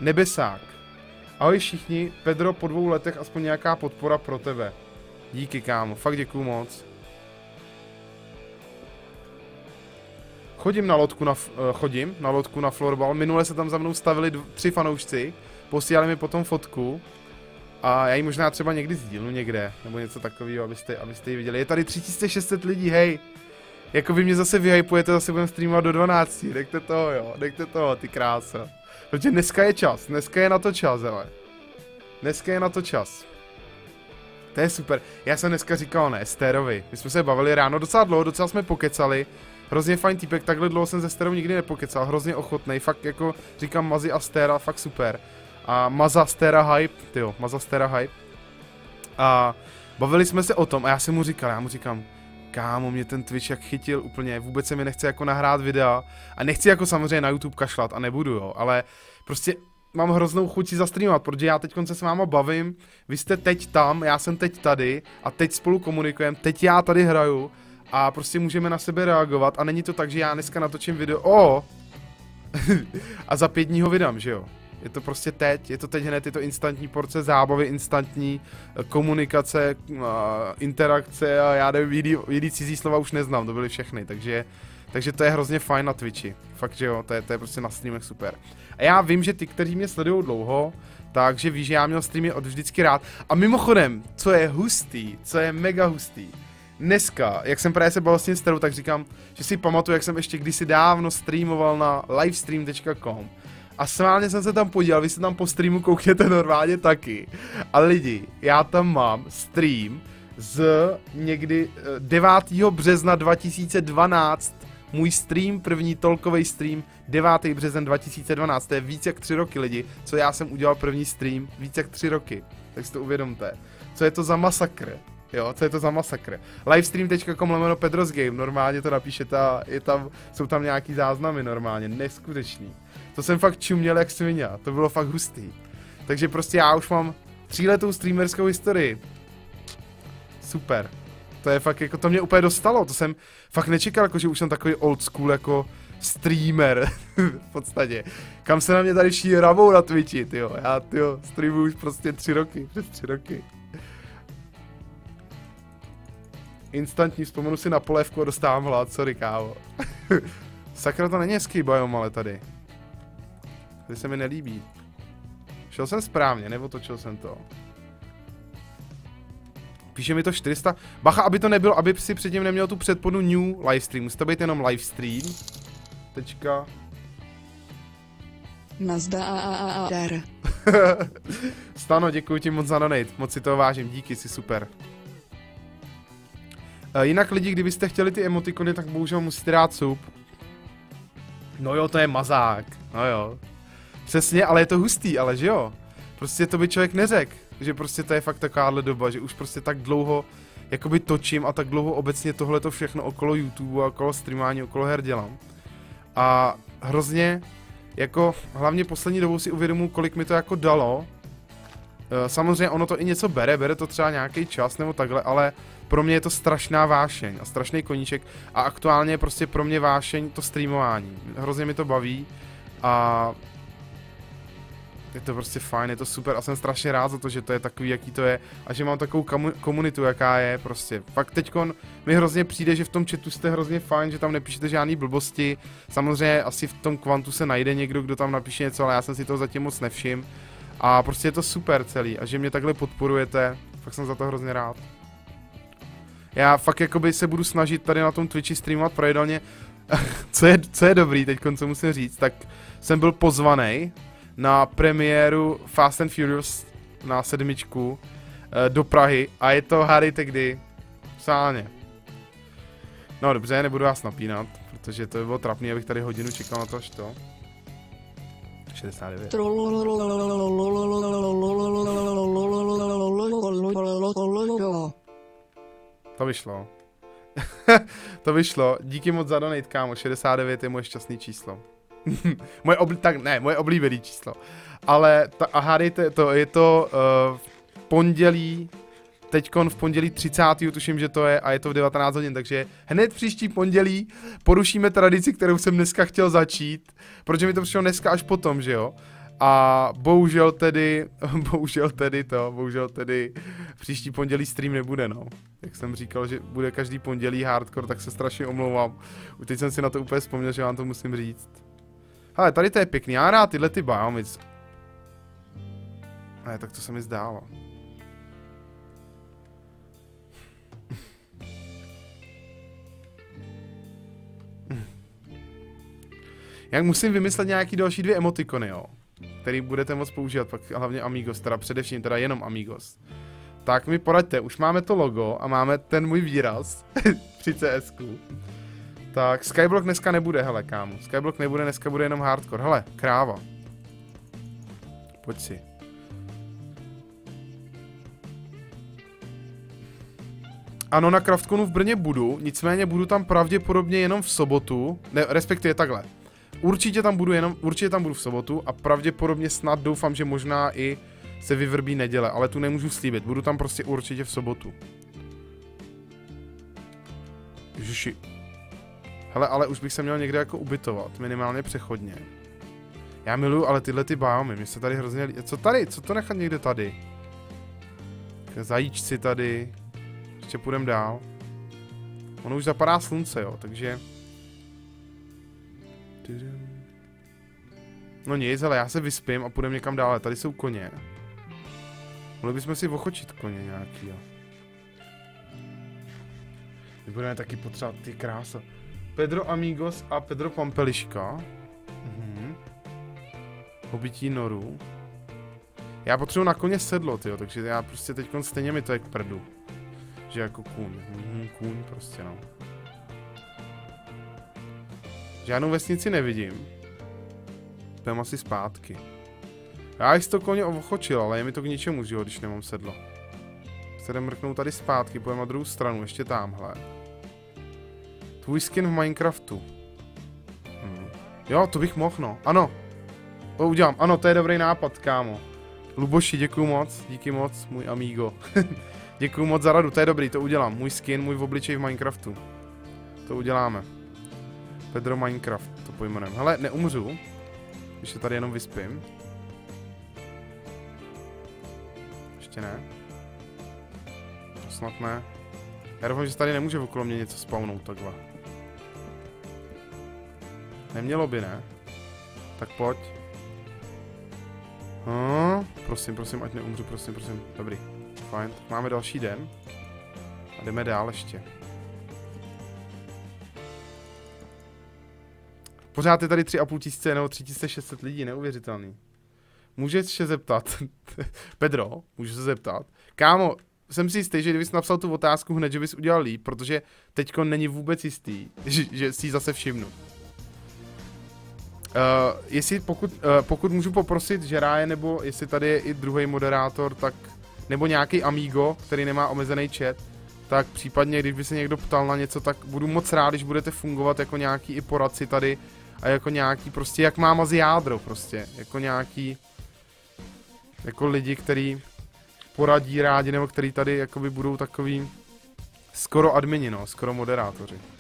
Nebesák. Ahoj všichni, Pedro, po dvou letech aspoň nějaká podpora pro tebe. Díky kámo, fakt děkuju moc. Chodím na lodku na, eh, chodím na lodku na florbal. Minule se tam za mnou stavili tři fanoušci, posílali mi potom fotku a já ji možná třeba někdy sdílnu někde, nebo něco takového, abyste, abyste ji viděli. Je tady 3600 lidí, hej! Jako vy mě zase vyhypujete, zase budeme streamovat do 12, nechte toho jo, nechte toho, ty krása. Protože dneska je čas, dneska je na to čas, hele. Dneska je na to čas. To je super. Já jsem dneska říkal ne, Stérovi. My jsme se bavili ráno docela dlouho, docela jsme pokecali. Hrozně fajn týpek, takhle dlouho jsem se Stérou nikdy nepokecal, hrozně ochotný, fakt jako říkám Mazi a Stéra, fakt super. A Maza Stéra hype, tyjo, Maza Stéra hype. A bavili jsme se o tom a já jsem mu říkal, já mu říkám, kámo, mě ten Twitch jak chytil úplně, vůbec se mi nechce jako nahrát videa a nechci jako samozřejmě na YouTube kašlat a nebudu jo, ale prostě mám hroznou chuť si zastreamovat, protože já teď se s váma bavím, vy jste teď tam, já jsem teď tady a teď spolu komunikujeme, teď já tady hraju a prostě můžeme na sebe reagovat a není to tak, že já dneska natočím video, o [LAUGHS] a za pět dní ho vydám, že jo. Je to prostě teď, je to teď hned, je to instantní porce zábavy, instantní eh, komunikace, eh, interakce a já nevím, jiný, jiný cizí slova už neznám, to byly všechny, takže, takže to je hrozně fajn na Twitchi. Fakt, že jo, to je, to je prostě na streamech super. A já vím, že ty, kteří mě sledují dlouho, takže víš, že já měl streamy od vždycky rád. A mimochodem, co je hustý, co je mega hustý, dneska, jak jsem právě se bavil s tím starou, tak říkám, že si pamatuju, jak jsem ještě kdysi dávno streamoval na livestream.com a sválně jsem se tam podíval, vy se tam po streamu koukněte normálně taky. A lidi, já tam mám stream z někdy eh, 9. března 2012, můj stream, první tolkový stream, 9. březen 2012, to je víc jak 3 roky lidi, co já jsem udělal první stream, víc jak 3 roky, tak si to uvědomte. Co je to za masakr? Jo, co je to za masakr? Livestream.com lomeno Pedros Game, normálně to napíšete a je tam, jsou tam nějaký záznamy normálně, neskutečný. To jsem fakt čuměl jak svině, to bylo fakt hustý. Takže prostě já už mám tříletou streamerskou historii. Super. To je fakt jako, to mě úplně dostalo, to jsem fakt nečekal, jako, že už jsem takový old school jako streamer [LAUGHS] v podstatě. Kam se na mě tady ší rabou na Twitchi, tyjo. Já, tyjo, streamuju už prostě tři roky, přes tři roky. Instantní, vzpomenu si na polévku a dostávám hlad, sorry kávo. [LAUGHS] Sakra, to není hezký biom, ale tady. Tady se mi nelíbí. Šel jsem správně, nebo točil jsem to. Píše mi to 400. Bacha, aby to nebylo, aby si předtím neměl tu předpodu new livestream. Musí to být jenom livestream. Tečka. Nazdar. [LAUGHS] Stano, děkuji ti moc za donate. Moc si to vážím, díky, si super. Uh, jinak lidi, kdybyste chtěli ty emotikony, tak bohužel musíte dát sup. No jo, to je mazák. No jo. Přesně, ale je to hustý, ale že jo. Prostě to by člověk neřekl, že prostě to je fakt takováhle doba, že už prostě tak dlouho jakoby točím a tak dlouho obecně tohle to všechno okolo YouTube a okolo streamování, okolo her dělám. A hrozně, jako hlavně poslední dobou si uvědomuji, kolik mi to jako dalo. Eh, samozřejmě ono to i něco bere, bere to třeba nějaký čas nebo takhle, ale pro mě je to strašná vášeň a strašný koníček a aktuálně je prostě pro mě vášeň to streamování. Hrozně mi to baví a je to prostě fajn, je to super a jsem strašně rád za to, že to je takový, jaký to je a že mám takovou komunitu, jaká je prostě. Fakt teďkon mi hrozně přijde, že v tom chatu jste hrozně fajn, že tam nepíšete žádný blbosti. Samozřejmě asi v tom kvantu se najde někdo, kdo tam napíše něco, ale já jsem si to zatím moc nevšim. A prostě je to super celý a že mě takhle podporujete, fakt jsem za to hrozně rád. Já fakt jakoby se budu snažit tady na tom Twitchi streamovat pravidelně. [LAUGHS] co, je, co je dobrý teď, co musím říct, tak jsem byl pozvaný na premiéru Fast and Furious na sedmičku eh, do Prahy a je to hádejte kdy. Sálně. No dobře, nebudu vás napínat, protože to by bylo trapný, abych tady hodinu čekal na to, až to. 69. To vyšlo. [LAUGHS] to vyšlo. Díky moc za donate, kámo. 69 je moje šťastný číslo. [LAUGHS] moje obli- tak ne, moje oblíbené číslo. Ale ta, a hádejte, to je to uh, pondělí, teďkon v pondělí 30. tuším, že to je a je to v 19 hodin, takže hned příští pondělí porušíme tradici, kterou jsem dneska chtěl začít, protože mi to přišlo dneska až potom, že jo. A bohužel tedy, [LAUGHS] bohužel tedy to, bohužel tedy příští pondělí stream nebude, no. Jak jsem říkal, že bude každý pondělí hardcore, tak se strašně omlouvám. Teď jsem si na to úplně vzpomněl, že vám to musím říct. Hele, tady to je pěkný, já rád tyhle ty biomy. Ne, tak to se mi zdálo. Jak musím vymyslet nějaký další dvě emotikony, jo který budete moct používat, pak hlavně Amigos, teda především, teda jenom Amigos. Tak mi poraďte, už máme to logo a máme ten můj výraz [LAUGHS] při cs -ku. Tak, Skyblock dneska nebude, hele kámo. Skyblock nebude, dneska bude jenom hardcore. Hele, kráva. Pojď si. Ano, na Craftconu v Brně budu, nicméně budu tam pravděpodobně jenom v sobotu, ne, respektive takhle. Určitě tam budu jenom, určitě tam budu v sobotu a pravděpodobně snad doufám, že možná i se vyvrbí neděle, ale tu nemůžu slíbit, budu tam prostě určitě v sobotu. Ježiši. Hele, ale už bych se měl někde jako ubytovat, minimálně přechodně. Já miluju ale tyhle ty biomy, mě se tady hrozně. Co tady? Co to nechat někde tady? Zajíčci tady. Ještě půjdem dál. Ono už zapadá slunce, jo, takže... No nic, ale já se vyspím a půjdeme někam dále. Tady jsou koně. Mohli bychom si ochočit koně nějaký, jo. My budeme taky potřebovat ty krása. Pedro Amigos a Pedro Pampeliška. Mhm. Obytí noru. Já potřebuji na koně sedlo, tyjo, takže já prostě teď stejně mi to je k prdu. Že jako kůň. Mhm, kůň prostě, no. Žádnou vesnici nevidím. Půjdeme asi zpátky. Já jsi to koně ochočil, ale je mi to k ničemu, že jo, když nemám sedlo. Se jdem mrknout tady zpátky, půjdeme na druhou stranu, ještě tamhle. Tvůj skin v Minecraftu. Hmm. Jo, to bych mohl, no. Ano. To udělám. Ano, to je dobrý nápad, kámo. Luboši, děkuju moc, díky moc, můj amigo. [LAUGHS] děkuju moc za radu, to je dobrý, to udělám. Můj skin, můj obličej v Minecraftu. To uděláme. Pedro Minecraft, to pojmenujeme. Hele, neumřu, když se tady jenom vyspím. Ještě ne. Snad ne. Já doufám, že tady nemůže okolo mě něco spawnout takhle. Nemělo by, ne? Tak pojď. Hm, prosím, prosím, ať neumřu, prosím, prosím. Dobrý, fajn. Tak máme další den. A jdeme dál ještě. Pořád je tady 3,5 tisíce nebo 3600 lidí, neuvěřitelný. Můžeš se zeptat, [LAUGHS] Pedro, můžu se zeptat. Kámo, jsem si jistý, že kdybys napsal tu otázku hned, že bys udělal líp, protože teďko není vůbec jistý, [LAUGHS] že, že si ji zase všimnu. Uh, jestli pokud, uh, pokud můžu poprosit Žeráje, nebo jestli tady je i druhý moderátor, tak nebo nějaký amigo, který nemá omezený chat, tak případně, když by se někdo ptal na něco, tak budu moc rád, když budete fungovat jako nějaký i poradci tady a jako nějaký prostě, jak mám asi jádro prostě, jako nějaký jako lidi, který poradí rádi, nebo který tady jakoby budou takový skoro admini, no, skoro moderátoři.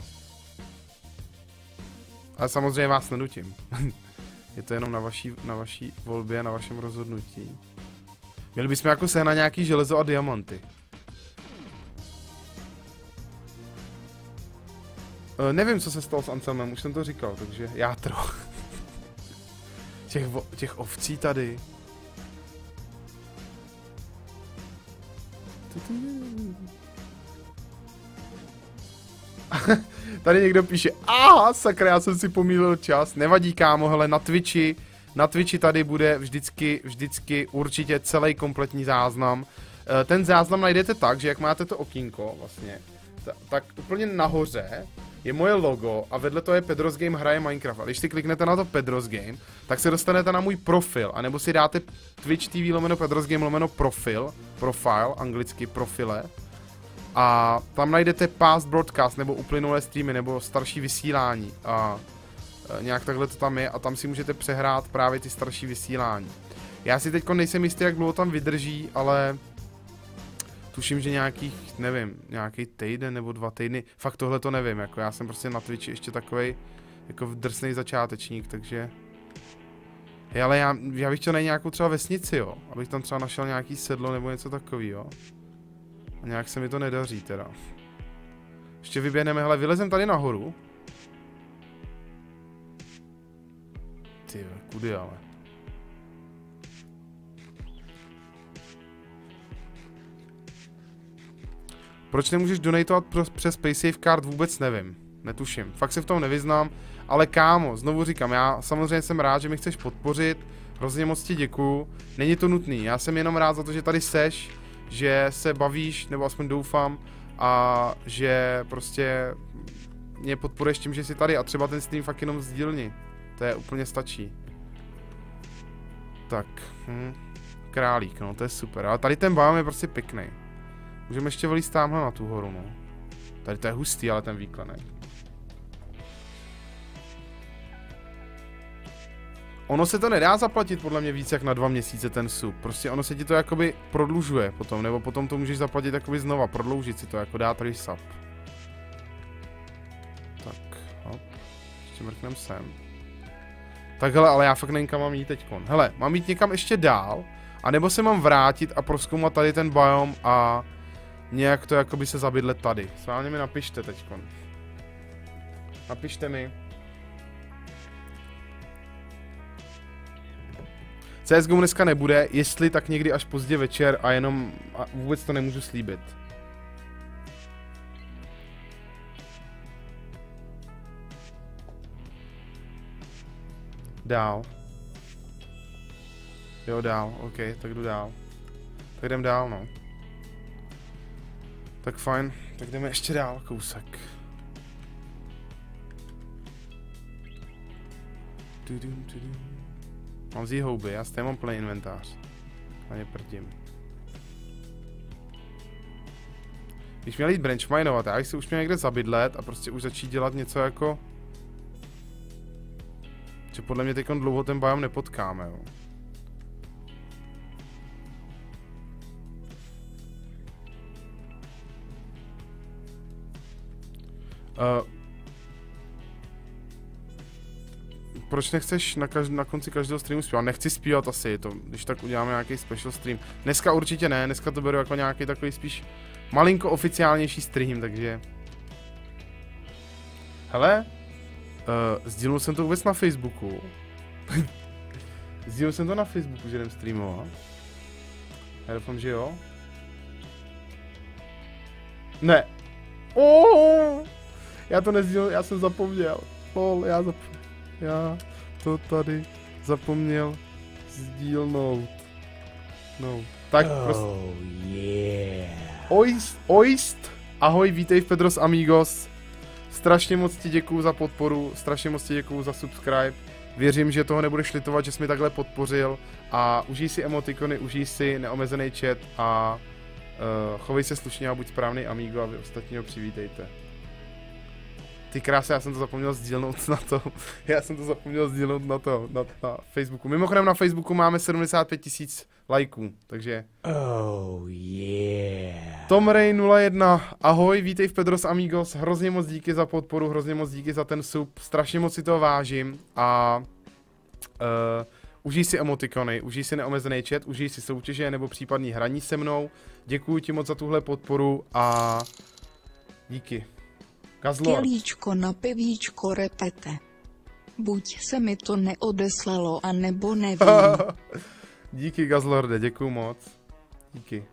Ale samozřejmě vás nedutím. [LAUGHS] je to jenom na vaší, na vaší volbě, na vašem rozhodnutí. Měli bychom jako se na nějaký železo a diamanty. Uh, nevím, co se stalo s Anselmem, už jsem to říkal, takže játro. [LAUGHS] těch, těch ovcí tady. [LAUGHS] Tady někdo píše, aha, sakra, já jsem si pomýlil čas. Nevadí, kámo, hele, na Twitchi, na Twitchi tady bude vždycky, vždycky určitě celý kompletní záznam. Eh, ten záznam najdete tak, že jak máte to okýnko vlastně, tak úplně nahoře je moje logo a vedle toho je Pedros Game hraje Minecraft. A když si kliknete na to Pedros Game, tak se dostanete na můj profil, anebo si dáte Twitch TV lomeno Pedros Game lomeno profil, profile, anglicky profile, a tam najdete past broadcast, nebo uplynulé streamy, nebo starší vysílání. A e, nějak takhle to tam je a tam si můžete přehrát právě ty starší vysílání. Já si teď nejsem jistý, jak dlouho tam vydrží, ale tuším, že nějakých, nevím, nějaký týden nebo dva týdny, fakt tohle to nevím, jako já jsem prostě na Twitchi ještě takový jako drsný začátečník, takže Hej, ale já, já bych chtěl najít nějakou třeba vesnici, jo, abych tam třeba našel nějaký sedlo nebo něco takového. A nějak se mi to nedaří teda. Ještě vyběhneme, hele, vylezem tady nahoru. Ty, kudy ale. Proč nemůžeš donatovat přes PaySafeCard, vůbec nevím. Netuším. Fakt se v tom nevyznám. Ale kámo, znovu říkám, já samozřejmě jsem rád, že mi chceš podpořit. Hrozně moc ti děkuju. Není to nutný, já jsem jenom rád za to, že tady seš že se bavíš, nebo aspoň doufám, a že prostě mě podporuješ tím, že jsi tady a třeba ten stream fakt jenom sdílni. To je úplně stačí. Tak, hm. králík, no to je super. Ale tady ten bám je prostě pěkný. Můžeme ještě vylít tamhle na tu horu, no. Tady to je hustý, ale ten výklenek. Ono se to nedá zaplatit podle mě víc jak na dva měsíce ten sub. Prostě ono se ti to jakoby prodlužuje potom, nebo potom to můžeš zaplatit jakoby znova, prodloužit si to, jako dát resub. Tak, hop. Ještě mrknem sem. Tak hele, ale já fakt nevím, kam mám jít teďkon. Hele, mám jít někam ještě dál, anebo se mám vrátit a proskoumat tady ten biom a nějak to jakoby se zabydlet tady. Sválně mi napište teďkon. Napište mi. CSGO dneska nebude, jestli tak někdy až pozdě večer a jenom a vůbec to nemůžu slíbit. Dál. Jo, dál, ok, tak jdu dál. Tak jdem dál, no. Tak fajn, tak jdeme ještě dál kousek. Tudum, tudum. Mám zí houby, já stejně mám plný inventář. A ně prdím. Když měl jít branchminovat, já bych si už měl někde zabydlet a prostě už začít dělat něco jako... Že podle mě teď dlouho ten biom nepotkáme, jo. Uh, proč nechceš na, každ- na konci každého streamu zpívat? Nechci zpívat asi, to, když tak uděláme nějaký special stream. Dneska určitě ne, dneska to beru jako nějaký takový spíš malinko oficiálnější stream, takže... Hele, uh, sdílel jsem to vůbec na Facebooku. [LAUGHS] sdílel jsem to na Facebooku, že jdem streamovat. Já doufám, že jo. Ne. Oh, já to nezdílel, já jsem zapomněl. Lol, já zapomněl. Já to tady zapomněl sdílnout. No. Tak prostě. Oh yeah. Oist, oist. Ahoj, vítej v Pedros Amigos. Strašně moc ti děkuju za podporu, strašně moc ti děkuju za subscribe. Věřím, že toho nebudeš litovat, že jsi mi takhle podpořil a užij si emotikony, užij si neomezený chat a uh, chovej se slušně a buď správný amigo a vy ostatního přivítejte. Ty krásy, já jsem to zapomněl sdílnout na to. [LAUGHS] Já jsem to zapomněl sdílnout na to, na, na Facebooku. Mimochodem na Facebooku máme 75 tisíc lajků, takže... Oh yeah. Tom Ray 01, ahoj, vítej v Pedros Amigos, hrozně moc díky za podporu, hrozně moc díky za ten sub, strašně moc si toho vážím a uh, užij si emotikony, užij si neomezený chat, užij si soutěže nebo případný hraní se mnou, děkuji ti moc za tuhle podporu a díky. Gazlor. Kelíčko na pivíčko repete. Buď se mi to neodeslalo, anebo nevím. [LAUGHS] Díky Gazlorde, děkuju moc. Díky.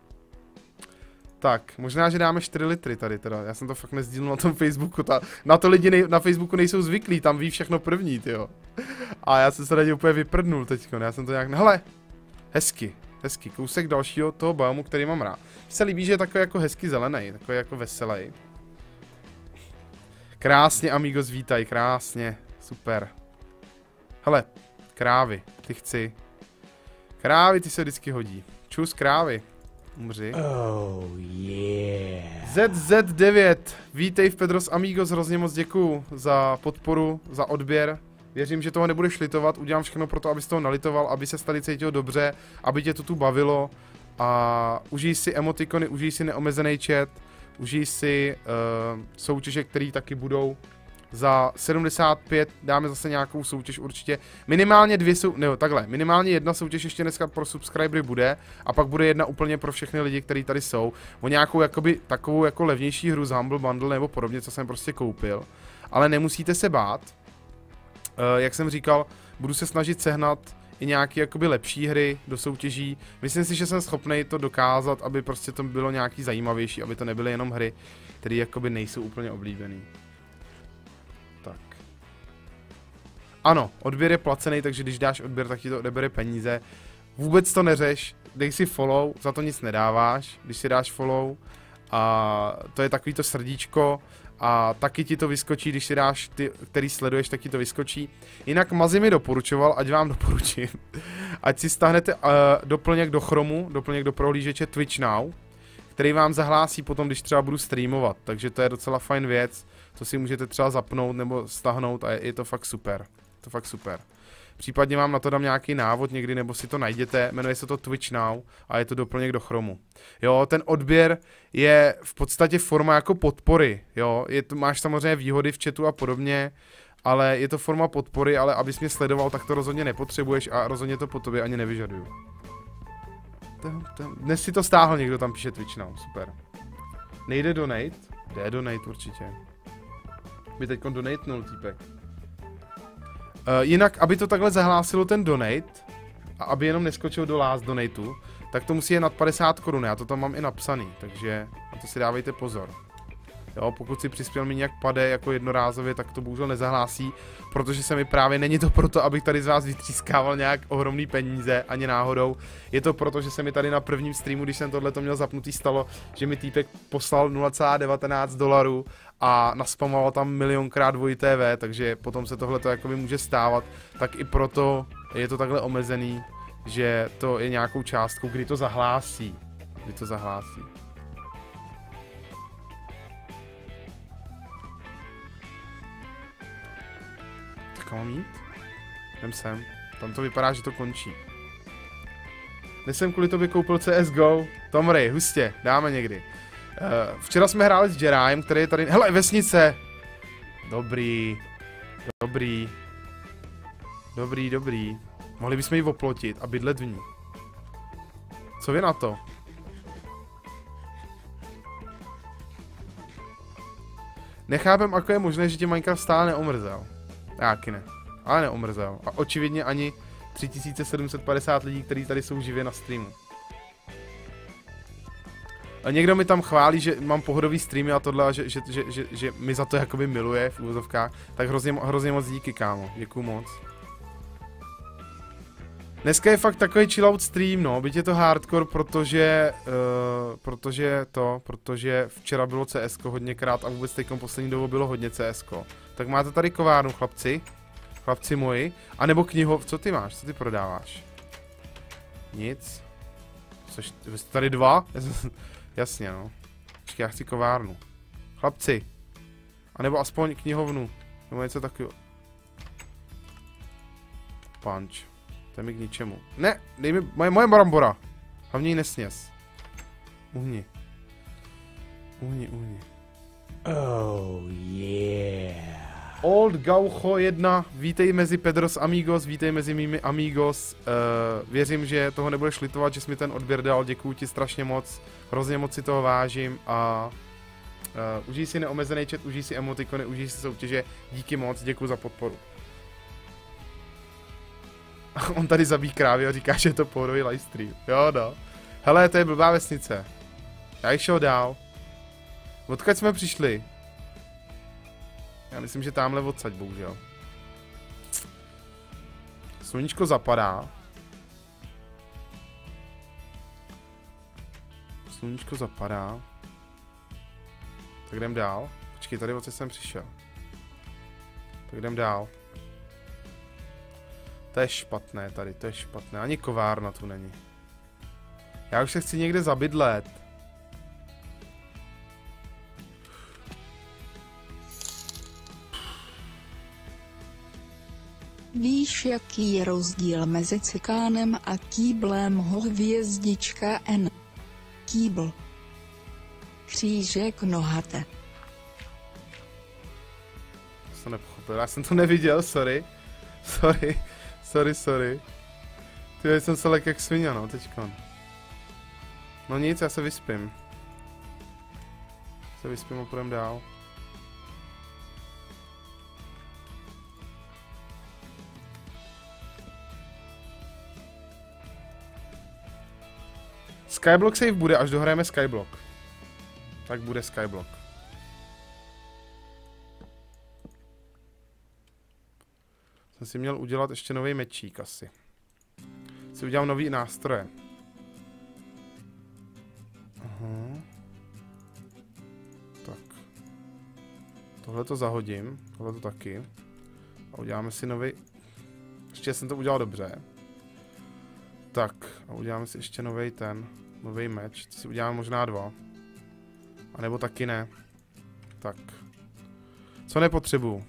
Tak, možná, že dáme 4 litry tady teda. Já jsem to fakt nezdílel na tom Facebooku. Ta, na to lidi nej, na Facebooku nejsou zvyklí, tam ví všechno první, jo. A já jsem se tady úplně vyprdnul teďko, já jsem to nějak, hele, hezky, hezky, kousek dalšího toho biomu, který mám rád. Mně se líbí, že je takový jako hezky zelený, takový jako veselý. Krásně, amigos, vítaj, krásně, super. Hele, krávy, ty chci. Krávy, ty se vždycky hodí. Čus krávy. Umři. Oh yeah. ZZ9, vítej v Pedros Amigos, hrozně moc děkuju za podporu, za odběr. Věřím, že toho nebudeš litovat, udělám všechno pro to, abys toho nalitoval, aby se tady cítil dobře, aby tě to tu bavilo. A užij si emotikony, užij si neomezený chat, užij si uh, soutěže, které taky budou. Za 75 dáme zase nějakou soutěž určitě. Minimálně dvě jsou, ne, takhle, minimálně jedna soutěž ještě dneska pro subscribery bude a pak bude jedna úplně pro všechny lidi, kteří tady jsou. O nějakou jakoby takovou jako levnější hru z Humble Bundle nebo podobně, co jsem prostě koupil. Ale nemusíte se bát. Uh, jak jsem říkal, budu se snažit sehnat i nějaké jakoby lepší hry do soutěží. Myslím si, že jsem schopný to dokázat, aby prostě to bylo nějaký zajímavější, aby to nebyly jenom hry, které jakoby nejsou úplně oblíbený. Tak. Ano, odběr je placený, takže když dáš odběr, tak ti to odebere peníze. Vůbec to neřeš, dej si follow, za to nic nedáváš, když si dáš follow. A to je takový to srdíčko, a taky ti to vyskočí, když si dáš ty, který sleduješ, tak ti to vyskočí. Jinak Mazi mi doporučoval, ať vám [LAUGHS] doporučím, ať si stáhnete uh, doplněk do Chromu, doplněk do prohlížeče Twitch Now, který vám zahlásí potom, když třeba budu streamovat, takže to je docela fajn věc, to si můžete třeba zapnout nebo stahnout a je, je to fakt super, to fakt super. Případně vám na to dám nějaký návod někdy, nebo si to najděte, jmenuje se to Twitch Now a je to doplněk do Chromu. Jo, ten odběr je v podstatě forma jako podpory, jo, je to, máš samozřejmě výhody v chatu a podobně, ale je to forma podpory, ale abys mě sledoval, tak to rozhodně nepotřebuješ a rozhodně to po tobě ani nevyžaduju. Dnes si to stáhl někdo, tam píše Twitch Now, super. Nejde donate? Jde donate určitě. By teď donate týpek. Uh, jinak, aby to takhle zahlásilo ten donate, a aby jenom neskočil do last donateu, tak to musí je nad 50 korun, já to tam mám i napsaný, takže na to si dávejte pozor. Jo, pokud si přispěl mi nějak pade jako jednorázově, tak to bohužel nezahlásí, protože se mi právě není to proto, abych tady z vás vytřískával nějak ohromný peníze, ani náhodou. Je to proto, že se mi tady na prvním streamu, když jsem tohle to měl zapnutý, stalo, že mi týpek poslal 0,19 dolarů a naspamoval tam milionkrát TV, takže potom se tohle to jakoby může stávat, tak i proto je to takhle omezený, že to je nějakou částkou, kdy to zahlásí. Kdy to zahlásí. Tak mám jít? Jdem sem. Tam to vypadá, že to končí. Dnes jsem kvůli tobě koupil CSGO. Tomry, hustě, dáme někdy. Uh, včera jsme hráli s Jerem, který je tady... Hele, vesnice! Dobrý. Dobrý. Dobrý, dobrý. Mohli bychom ji oplotit a bydlet v ní. Co vy na to? Nechápem, ako je možné, že tě Minecraft stále neomrzel. Jáky ne. Ale neomrzel. A očividně ani 3750 lidí, kteří tady jsou živě na streamu. A někdo mi tam chválí, že mám pohodový streamy a tohle, a že, že, že, že, že mi za to jakoby miluje v úvozovkách. Tak hrozně, hrozně moc díky, kámo. Děkuju moc. Dneska je fakt takový chillout stream, no, byť je to hardcore, protože, uh, protože to, protože včera bylo CS hodněkrát a vůbec teďkom poslední dobou bylo hodně CS. Tak máte tady kovárnu, chlapci, chlapci moji, anebo knihov, co ty máš, co ty prodáváš? Nic. Což, vy jste tady dva? [LAUGHS] Jasně, no. Počkej, já chci kovárnu. Chlapci. A nebo aspoň knihovnu. Nebo něco takového. Punch. To je mi k ničemu. Ne, dej mi, moje, moje barambora. Hlavně ji nesněz. Uhni. Uhni, uhni. Oh yeah. Old Gaucho 1, vítej mezi Pedros Amigos, vítej mezi mými Amigos. Uh, věřím, že toho nebudeš litovat, že jsi mi ten odběr dal, děkuji ti strašně moc, hrozně moc si toho vážím a uh, užij si neomezený chat, užij si emotikony, užij si soutěže, díky moc, děkuji za podporu. [LAUGHS] On tady zabíjí krávy a říká, že je to pohodový livestream. Jo, no. Hele, to je blbá vesnice. Já jich šel dál. Odkud jsme přišli? Já myslím, že tamhle odsaď, bohužel. Sluníčko zapadá. Sluníčko zapadá. Tak jdem dál. Počkej, tady odsaď jsem přišel. Tak jdem dál. To je špatné tady, to je špatné. Ani kovárna tu není. Já už se chci někde zabydlet. Víš, jaký je rozdíl mezi cikánem a kýblem hvězdička N? Kýbl. Křížek nohate. To nepochopil, já jsem to neviděl, sorry. Sorry, sorry, sorry. Ty jsem se lek jak svině, no, teďkon. No nic, já se vyspím. Se vyspím a půjdem dál. Skyblock save bude, až dohrajeme Skyblock. Tak bude Skyblock. Jsem si měl udělat ještě nový mečík asi. Si udělám nový nástroje. Aha. Tak. Tohle to zahodím, tohle to taky. A uděláme si nový. Ještě jsem to udělal dobře. Tak, a uděláme si ještě nový ten, nový meč. To si uděláme možná dva. A nebo taky ne. Tak. Co nepotřebuju?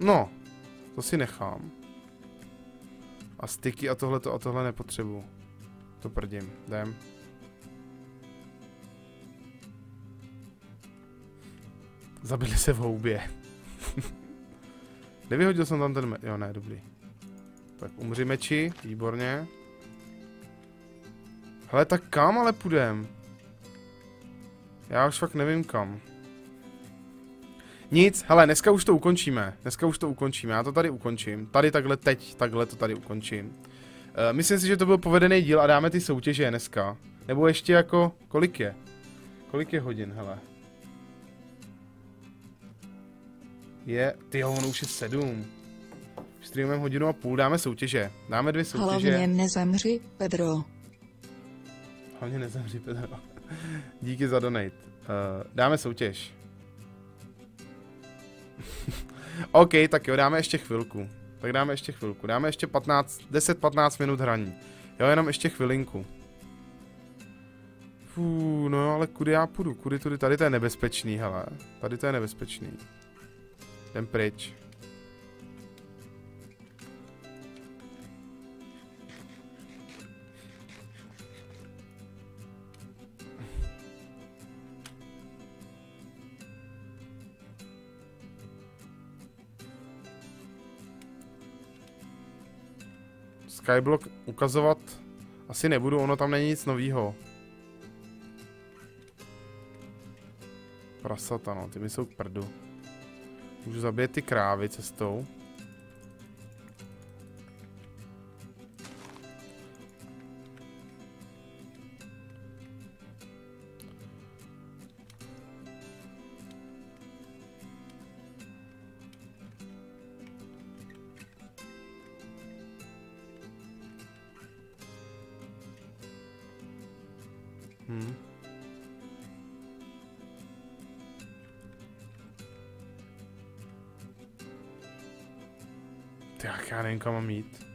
No, to si nechám. A styky a tohle a tohle nepotřebuju. To prdím. Jdem. Zabili se v houbě. [LAUGHS] Nevyhodil jsem tam ten me- Jo, ne, dobrý. Tak umři meči, výborně. Hele, tak kam ale půjdem? Já už fakt nevím kam. Nic, hele, dneska už to ukončíme. Dneska už to ukončíme, já to tady ukončím. Tady takhle teď, takhle to tady ukončím. Uh, myslím si, že to byl povedený díl a dáme ty soutěže dneska. Nebo ještě jako, kolik je? Kolik je hodin, hele? Je, ty on už je sedm. Streamujeme hodinu a půl, dáme soutěže. Dáme dvě soutěže. Hlavně nezemři, Pedro. Hlavně nezemři, Pedro. [LAUGHS] Díky za donate. Uh, dáme soutěž. [LAUGHS] OK, tak jo, dáme ještě chvilku. Tak dáme ještě chvilku. Dáme ještě 15, 10-15 minut hraní. Jo, jenom ještě chvilinku. Fú, no ale kudy já půjdu? Kudy, tudy, tady to je nebezpečný, hele. Tady to je nebezpečný. Jdem pryč. Skyblock ukazovat asi nebudu, ono tam není nic novýho. Prasata, no, ty mi jsou k prdu. Můžu zabít ty krávy cestou. Kam mám jít.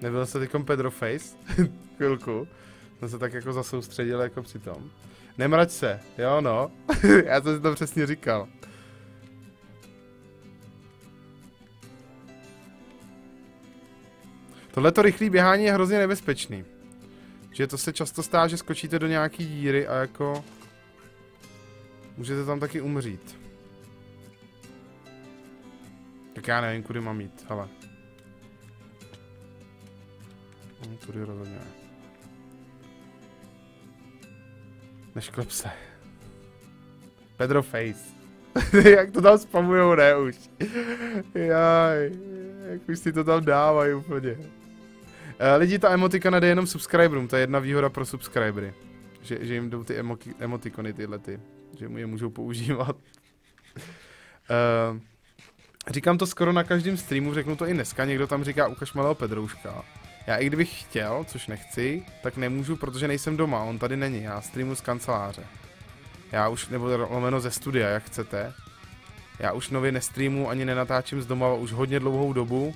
Nebyl se teďkom Pedro Face? [LAUGHS] Chvilku. Jsem se tak jako zasoustředil jako přitom. Nemrať se, jo no. [LAUGHS] Já jsem si to přesně říkal. Tohleto rychlé běhání je hrozně nebezpečný. Že to se často stá, že skočíte do nějaký díry a jako... Můžete tam taky umřít. Tak já nevím, kudy mám jít, hele. No, tudy rozhodně ne. Nešklep se. Pedro Face. [LAUGHS] Jak to tam spamujou, ne už. Jaj, jak už si to tam dávají úplně. Uh, lidi, ta emotika nejde jenom subscriberům, to je jedna výhoda pro subscribery. Že, že jim jdou ty emoki, emotikony tyhle ty, že mu je můžou používat. uh, [LAUGHS] říkám to skoro na každém streamu, řeknu to i dneska, někdo tam říká ukaž malého Pedrouška. Já i kdybych chtěl, což nechci, tak nemůžu, protože nejsem doma, on tady není, já streamu z kanceláře. Já už, nebo lomeno ze studia, jak chcete. Já už nově nestreamu ani nenatáčím z doma už hodně dlouhou dobu.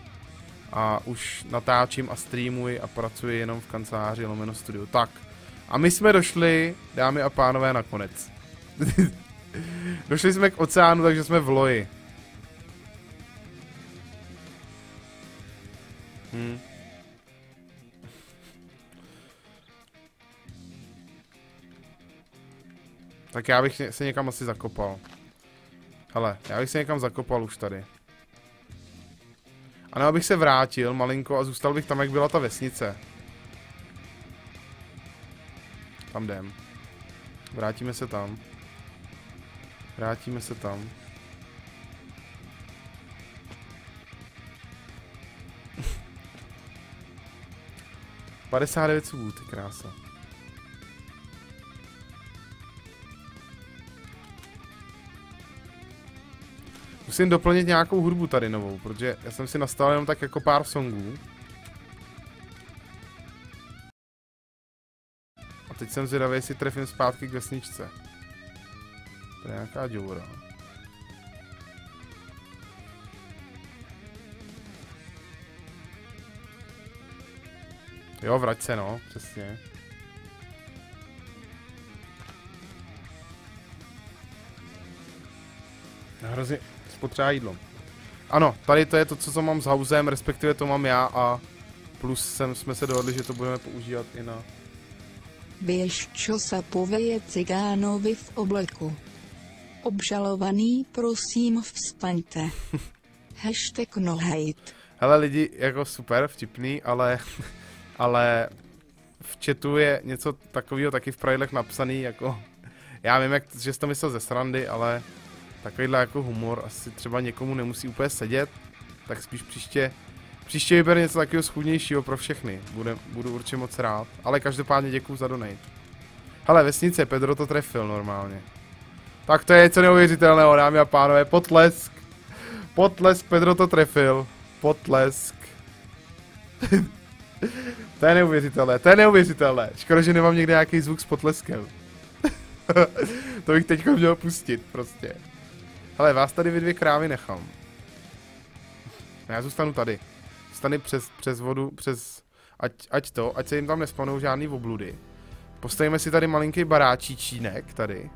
A už natáčím a streamuji a pracuji jenom v kanceláři lomeno studiu. Tak. A my jsme došli, dámy a pánové, nakonec. [LAUGHS] došli jsme k oceánu, takže jsme v loji. Hm. Tak já bych se někam asi zakopal. Hele, já bych se někam zakopal už tady. A nebo bych se vrátil malinko a zůstal bych tam, jak byla ta vesnice. Tam jdem. Vrátíme se tam. Vrátíme se tam. [LAUGHS] Padesát devět subů, ty krása. Musím doplnit nějakou hudbu tady novou, protože já jsem si nastavil jenom tak jako pár songů. A teď jsem zvědavý, jestli trefím zpátky k vesničce. To je nějaká děura. Jo, vrať se no, přesně. Hrozně, potřeba jídlo. Ano, tady to je to, co mám s housem, respektive to mám já a plus jsem, jsme se dohodli, že to budeme používat i na... Běž, čo sa poveje cigánovi v obleku. Obžalovaný, prosím, vstaňte. [LAUGHS] Hashtag no hate. Hele lidi, jako super, vtipný, ale, [LAUGHS] ale v chatu je něco takového taky v pravidlech napsaný, jako, já vím, jak, že jsi to myslel ze srandy, ale takovýhle jako humor asi třeba někomu nemusí úplně sedět, tak spíš příště, příště vyber něco takového schudnějšího pro všechny, Bude, budu určitě moc rád, ale každopádně děkuju za donate. Hele, vesnice, Pedro to trefil normálně. Tak to je něco neuvěřitelného, dámy a pánové, potlesk. Potlesk, Pedro to trefil. Potlesk. [LAUGHS] to je neuvěřitelné, to je neuvěřitelné. Škoda, že nemám někde nějaký zvuk s potleskem. [LAUGHS] to bych teďka měl pustit, prostě. Hele, vás tady vy dvě krávy nechám. Já zůstanu tady. Zůstanu přes, přes vodu, přes... Ať, ať to, ať se jim tam nespanou žádný obludy. Postavíme si tady malinký baráčíčínek tady.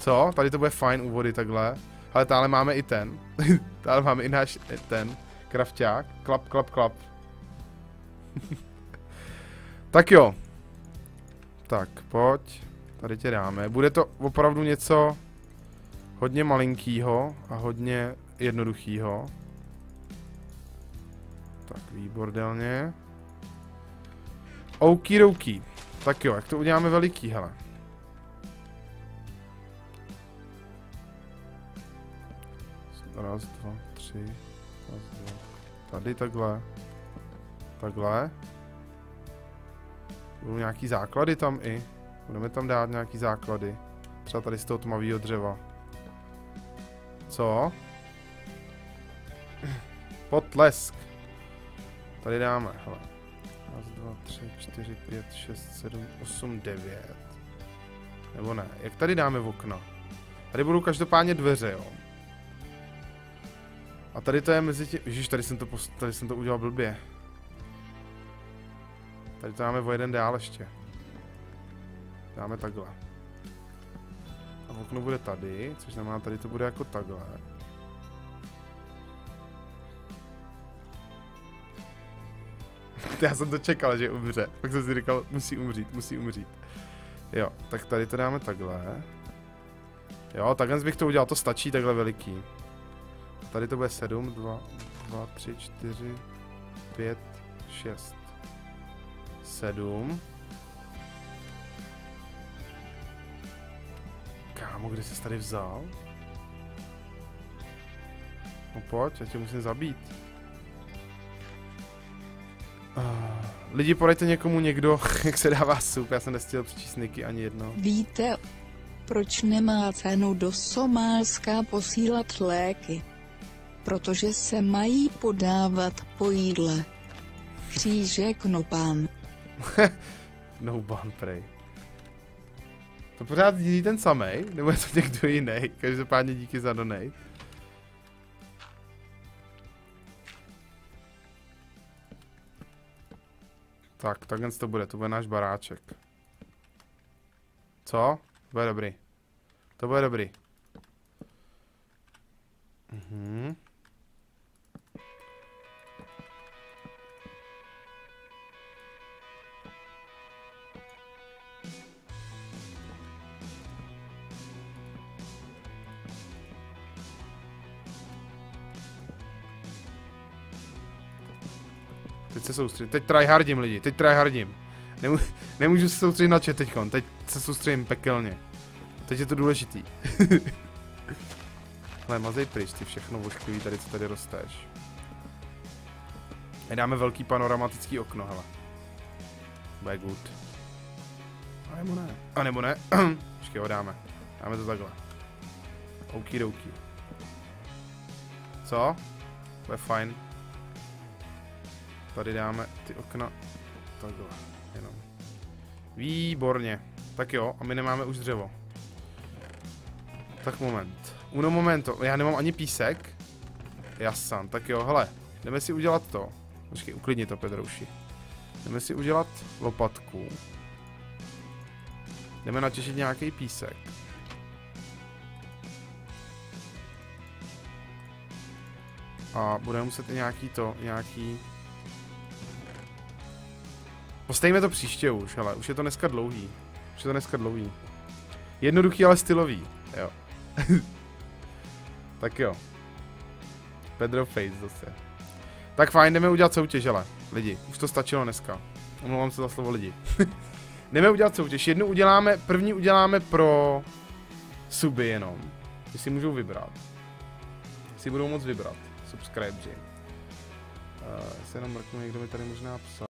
Co? Tady to bude fajn u vody takhle. Ale tále máme i ten. [LAUGHS] tále máme i náš ten krafťák. Klap, klap, klap. [LAUGHS] tak jo. Tak, pojď. Tady tě dáme. Bude to opravdu něco hodně malinkýho a hodně jednoduchýho. Tak, výbordelně. Okidoki. Tak jo, jak to uděláme veliký, hele. Raz, dva, tři. Raz, dva. Tady takhle. Takhle. Budou nějaký základy tam i. Budeme tam dát nějaký základy. Třeba tady z toho tmavého dřeva. Co? Potlesk. Tady dáme, hele. Raz, dva, tři, čtyři, pět, šest, sedm, osm, devět. Nebo ne, jak tady dáme v okna? Tady budou každopádně dveře, jo. A tady to je mezi tím, Ježiš, tady jsem to, post... tady jsem to udělal blbě. Tady to dáme o jeden dál ještě. Dáme takhle. A okno bude tady, což znamená, tady to bude jako takhle. [LAUGHS] Já jsem to čekal, že umře. Pak jsem si říkal, musí umřít, musí umřít. Jo, tak tady to dáme takhle. Jo, takhle bych to udělal, to stačí takhle veliký. Tady to bude 7, 2, 2, 3, 4, 5, 6, 7. Kámo, kde jsi tady vzal? No pojď, já tě musím zabít. Uh, lidi, poraďte někomu někdo, [LAUGHS] jak se dává sup, já jsem nestihl přečíst niky ani jedno. Víte, proč nemá cenu do Somálska posílat léky? Protože se mají podávat po jídle. Křížek nopán. no ban, [LAUGHS] prej. To pořád dílí ten samej, nebo je to někdo jiný? Každopádně díky za donate. Tak, takhle to bude, to bude náš baráček. Co? To bude dobrý. To bude dobrý. Mhm. Se soustředím. Teď tryhardím lidi, teď tryhardím. Nemů nemůžu se soustředit na chat teďkon, teď se soustředím pekelně. Teď je to důležitý. [LAUGHS] Hele, mazej pryč, ty všechno vošklivý tady, co tady rosteš. A dáme velký panoramatický okno, hele. Bude good. A nebo ne. A nebo ne. [CLEARS THROAT] Počkej, ho dáme. Dáme to takhle. Okidoki. Co? Je fajn. Tady dáme ty okna takhle, jenom. Výborně. Tak jo, a my nemáme už dřevo. Tak moment. Uno momento, já nemám ani písek. Jasan, tak jo, hele, jdeme si udělat to. Počkej, uklidni to, Pedrouši. Jdeme si udělat lopatku. Jdeme natěšit nějaký písek. A budeme muset i nějaký to, nějaký Postavíme to příště už, ale už je to dneska dlouhý. Už je to dneska dlouhý. Jednoduchý, ale stylový. Jo. [LAUGHS] tak jo. Pedro Face zase. Tak fajn, jdeme udělat soutěž, ale lidi. Už to stačilo dneska. Omlouvám se za slovo lidi. [LAUGHS] jdeme udělat soutěž. Jednu uděláme, první uděláme pro suby jenom. Ty si můžou vybrat. Si budou moc vybrat. Subscribeři. Uh, se jenom mrknu, někdo mi tady možná psal.